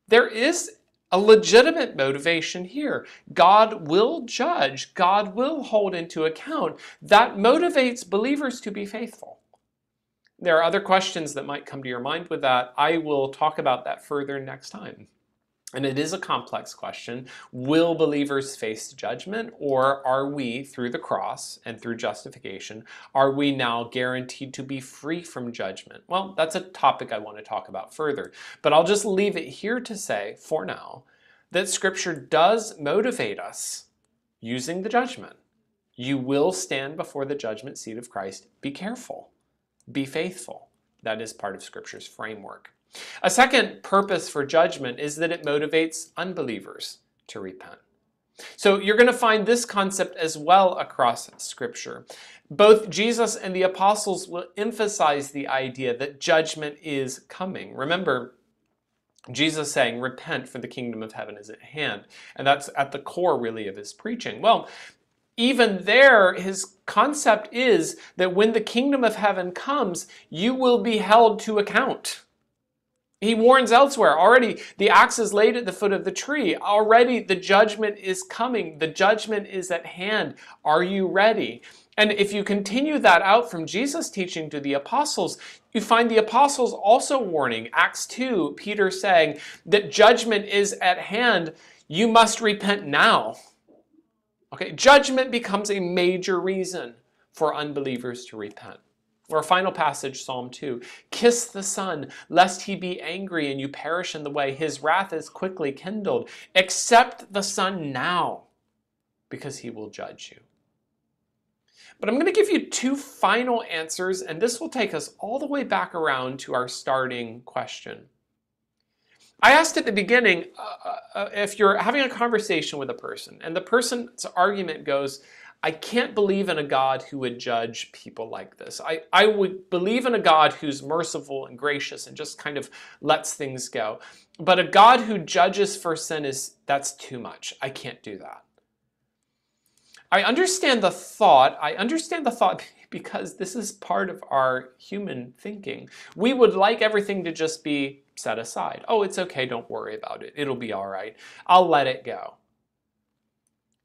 A: there is a legitimate motivation here. God will judge, God will hold into account. That motivates believers to be faithful. There are other questions that might come to your mind with that. I will talk about that further next time. And it is a complex question. Will believers face judgment, or are we, through the cross and through justification, are we now guaranteed to be free from judgment? Well, that's a topic I want to talk about further. But I'll just leave it here to say, for now, that Scripture does motivate us using the judgment. You will stand before the judgment seat of Christ. Be careful. Be faithful. That is part of Scripture's framework. A second purpose for judgment is that it motivates unbelievers to repent. So you're going to find this concept as well across Scripture. Both Jesus and the apostles will emphasize the idea that judgment is coming. Remember, Jesus saying, Repent, for the kingdom of heaven is at hand. And that's at the core, really, of his preaching. Well, even there, his concept is that when the kingdom of heaven comes, you will be held to account. He warns elsewhere already the axe is laid at the foot of the tree. Already the judgment is coming. The judgment is at hand. Are you ready? And if you continue that out from Jesus' teaching to the apostles, you find the apostles also warning. Acts 2, Peter saying that judgment is at hand. You must repent now. Okay, judgment becomes a major reason for unbelievers to repent. Our final passage, Psalm 2 Kiss the Son, lest he be angry and you perish in the way. His wrath is quickly kindled. Accept the Son now, because he will judge you. But I'm going to give you two final answers, and this will take us all the way back around to our starting question. I asked at the beginning uh, uh, uh if you're having a conversation with a person, and the person's argument goes, I can't believe in a God who would judge people like this. I, I would believe in a God who's merciful and gracious and just kind of lets things go. But a God who judges for sin is that's too much. I can't do that. I understand the thought. I understand the thought [laughs] because this is part of our human thinking. We would like everything to just be set aside. Oh, it's okay, don't worry about it. It'll be all right. I'll let it go.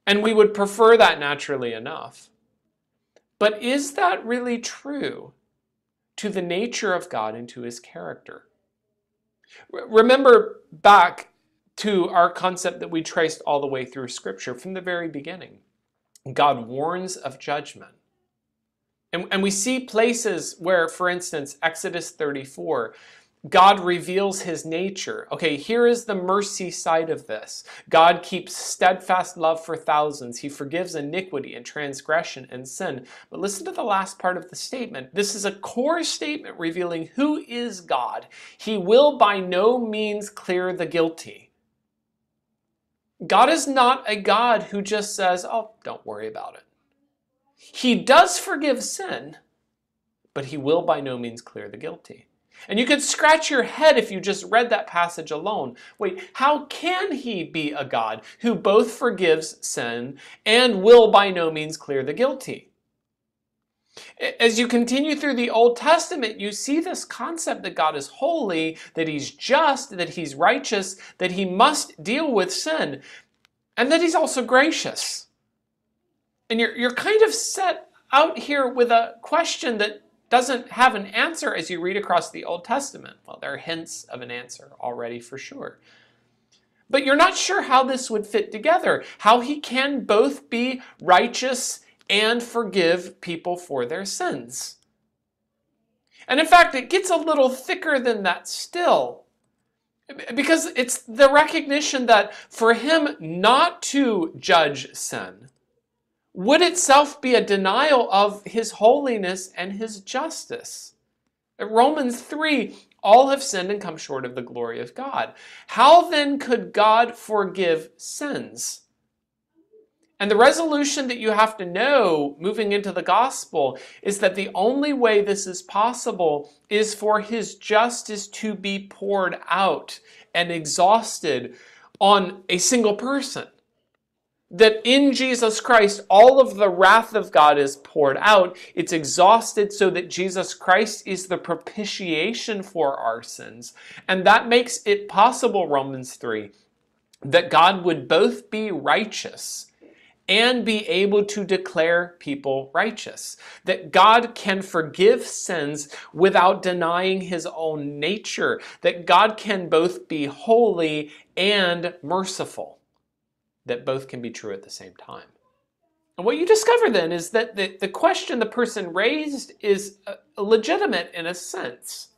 A: And we would prefer that naturally enough. But is that really true to the nature of God and to his character? Remember back to our concept that we traced all the way through Scripture from the very beginning. God warns of judgment. And, and we see places where, for instance, Exodus 34, God reveals his nature. Okay, here is the mercy side of this. God keeps steadfast love for thousands. He forgives iniquity and transgression and sin. But listen to the last part of the statement. This is a core statement revealing who is God. He will by no means clear the guilty. God is not a God who just says, oh, don't worry about it. He does forgive sin, but he will by no means clear the guilty. And you could scratch your head if you just read that passage alone. Wait, how can he be a God who both forgives sin and will by no means clear the guilty? As you continue through the Old Testament, you see this concept that God is holy, that he's just, that he's righteous, that he must deal with sin, and that he's also gracious. And you're, you're kind of set out here with a question that doesn't have an answer as you read across the Old Testament. Well, there are hints of an answer already for sure. But you're not sure how this would fit together, how he can both be righteous and forgive people for their sins. And in fact, it gets a little thicker than that still. Because it's the recognition that for him not to judge sin would itself be a denial of his holiness and his justice. At Romans 3, all have sinned and come short of the glory of God. How then could God forgive sins? And the resolution that you have to know moving into the gospel is that the only way this is possible is for his justice to be poured out and exhausted on a single person that in Jesus Christ, all of the wrath of God is poured out. It's exhausted so that Jesus Christ is the propitiation for our sins. And that makes it possible, Romans 3, that God would both be righteous and be able to declare people righteous. That God can forgive sins without denying his own nature. That God can both be holy and merciful. That both can be true at the same time. And what you discover then is that the, the question the person raised is uh, legitimate in a sense.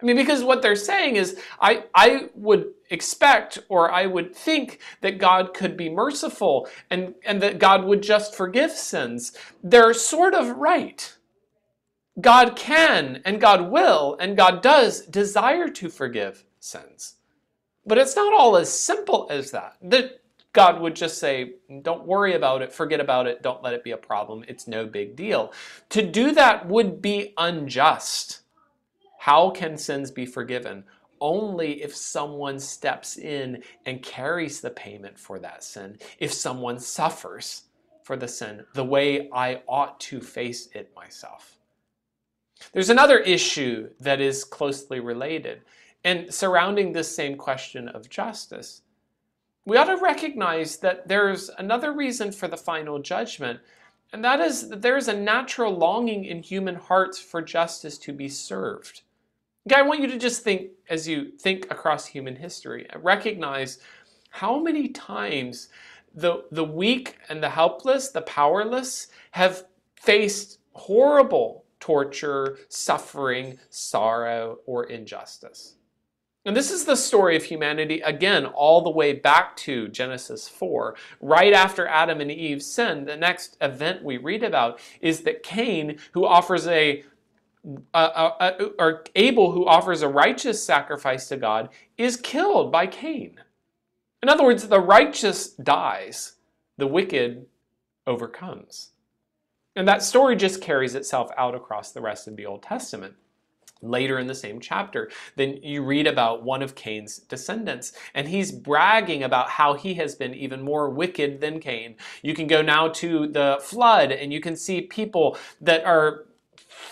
A: I mean, because what they're saying is, I, I would expect or I would think that God could be merciful and, and that God would just forgive sins. They're sort of right. God can and God will and God does desire to forgive sins. But it's not all as simple as that. That God would just say, don't worry about it, forget about it, don't let it be a problem, it's no big deal. To do that would be unjust. How can sins be forgiven? Only if someone steps in and carries the payment for that sin, if someone suffers for the sin the way I ought to face it myself. There's another issue that is closely related and surrounding this same question of justice we ought to recognize that there's another reason for the final judgment, and that is that there is a natural longing in human hearts for justice to be served. Okay, I want you to just think as you think across human history, recognize how many times the, the weak and the helpless, the powerless, have faced horrible torture, suffering, sorrow, or injustice. And this is the story of humanity, again, all the way back to Genesis 4. Right after Adam and Eve sinned, the next event we read about is that Cain, who offers a, a, a, or Abel, who offers a righteous sacrifice to God, is killed by Cain. In other words, the righteous dies, the wicked overcomes. And that story just carries itself out across the rest of the Old Testament later in the same chapter, then you read about one of Cain's descendants, and he's bragging about how he has been even more wicked than Cain. You can go now to the flood, and you can see people that are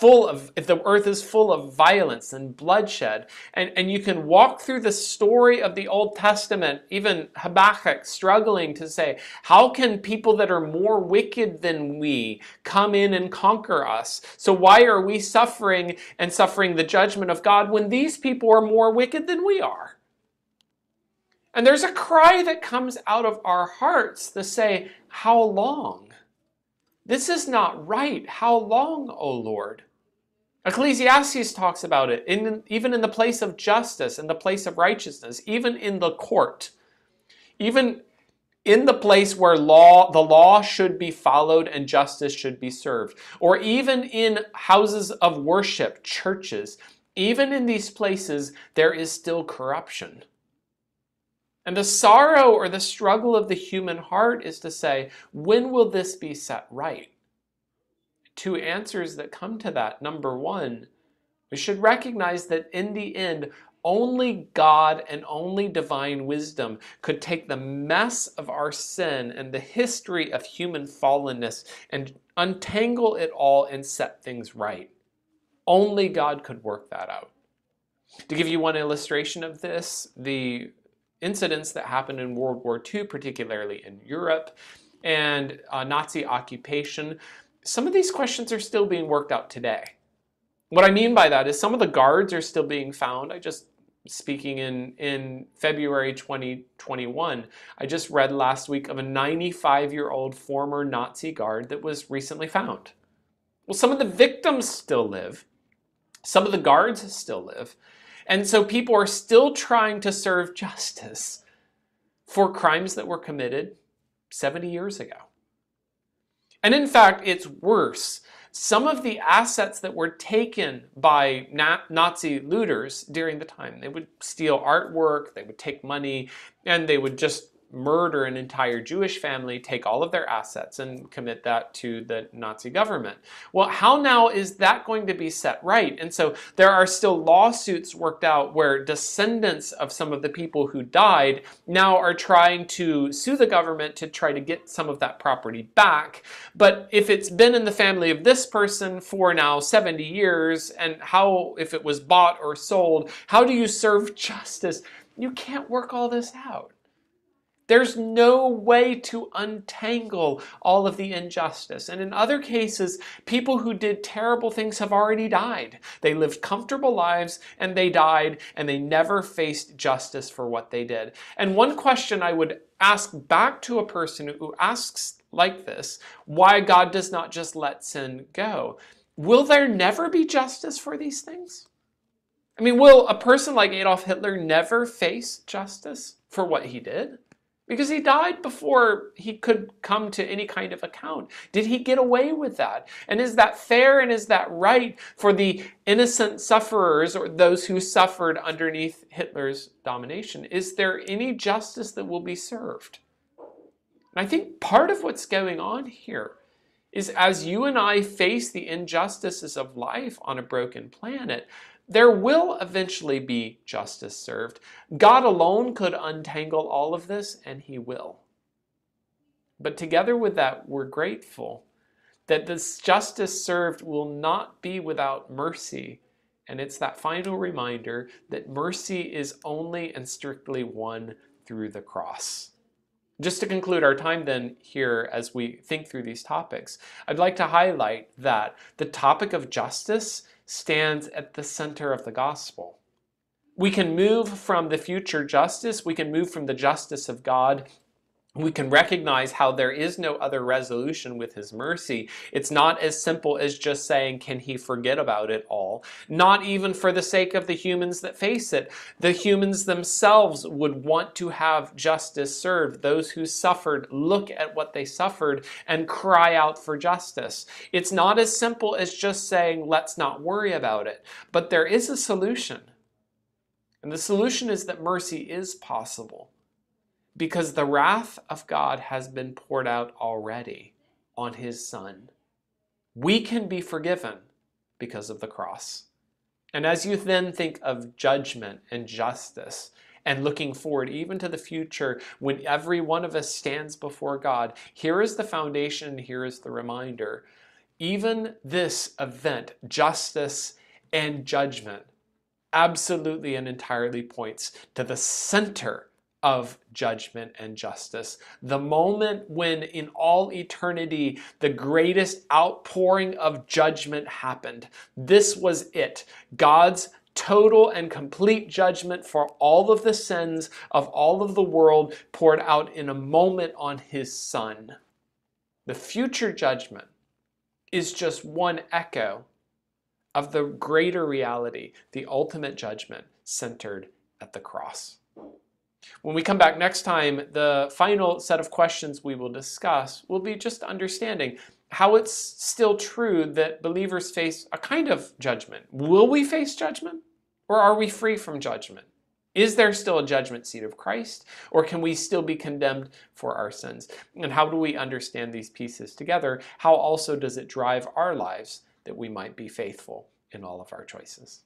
A: full of, if the earth is full of violence and bloodshed, and, and you can walk through the story of the Old Testament, even Habakkuk struggling to say, how can people that are more wicked than we come in and conquer us? So why are we suffering and suffering the judgment of God when these people are more wicked than we are? And there's a cry that comes out of our hearts to say, How long? This is not right. How long, O Lord? Ecclesiastes talks about it, in, even in the place of justice, in the place of righteousness, even in the court, even in the place where law, the law should be followed and justice should be served, or even in houses of worship, churches, even in these places, there is still corruption. And the sorrow or the struggle of the human heart is to say, when will this be set right? Two answers that come to that. Number one, we should recognize that in the end, only God and only divine wisdom could take the mess of our sin and the history of human fallenness and untangle it all and set things right. Only God could work that out. To give you one illustration of this, the incidents that happened in World War II, particularly in Europe, and uh, Nazi occupation, some of these questions are still being worked out today. What I mean by that is some of the guards are still being found. I just speaking in in February 2021, I just read last week of a 95-year-old former Nazi guard that was recently found. Well, some of the victims still live. Some of the guards still live. And so people are still trying to serve justice for crimes that were committed 70 years ago. And in fact, it's worse. Some of the assets that were taken by Nazi looters during the time, they would steal artwork, they would take money, and they would just murder an entire Jewish family, take all of their assets, and commit that to the Nazi government. Well, how now is that going to be set right? And so there are still lawsuits worked out where descendants of some of the people who died now are trying to sue the government to try to get some of that property back. But if it's been in the family of this person for now 70 years, and how, if it was bought or sold, how do you serve justice? You can't work all this out. There's no way to untangle all of the injustice. And in other cases, people who did terrible things have already died. They lived comfortable lives and they died and they never faced justice for what they did. And one question I would ask back to a person who asks like this why God does not just let sin go. Will there never be justice for these things? I mean, will a person like Adolf Hitler never face justice for what he did? Because he died before he could come to any kind of account. Did he get away with that? And is that fair and is that right for the innocent sufferers or those who suffered underneath Hitler's domination? Is there any justice that will be served? And I think part of what's going on here is as you and I face the injustices of life on a broken planet, there will eventually be justice served. God alone could untangle all of this, and He will. But together with that, we're grateful that this justice served will not be without mercy. And it's that final reminder that mercy is only and strictly won through the cross. Just to conclude our time then here as we think through these topics, I'd like to highlight that the topic of justice stands at the center of the gospel. We can move from the future justice, we can move from the justice of God we can recognize how there is no other resolution with his mercy. It's not as simple as just saying, can he forget about it all? Not even for the sake of the humans that face it. The humans themselves would want to have justice served. Those who suffered look at what they suffered and cry out for justice. It's not as simple as just saying, let's not worry about it. But there is a solution. And the solution is that mercy is possible because the wrath of God has been poured out already on his Son. We can be forgiven because of the cross. And as you then think of judgment and justice, and looking forward even to the future when every one of us stands before God, here is the foundation, here is the reminder. Even this event, justice and judgment, absolutely and entirely points to the center of judgment and justice. The moment when, in all eternity, the greatest outpouring of judgment happened. This was it. God's total and complete judgment for all of the sins of all of the world poured out in a moment on his Son. The future judgment is just one echo of the greater reality, the ultimate judgment centered at the cross. When we come back next time, the final set of questions we will discuss will be just understanding how it's still true that believers face a kind of judgment. Will we face judgment? Or are we free from judgment? Is there still a judgment seat of Christ? Or can we still be condemned for our sins? And how do we understand these pieces together? How also does it drive our lives that we might be faithful in all of our choices?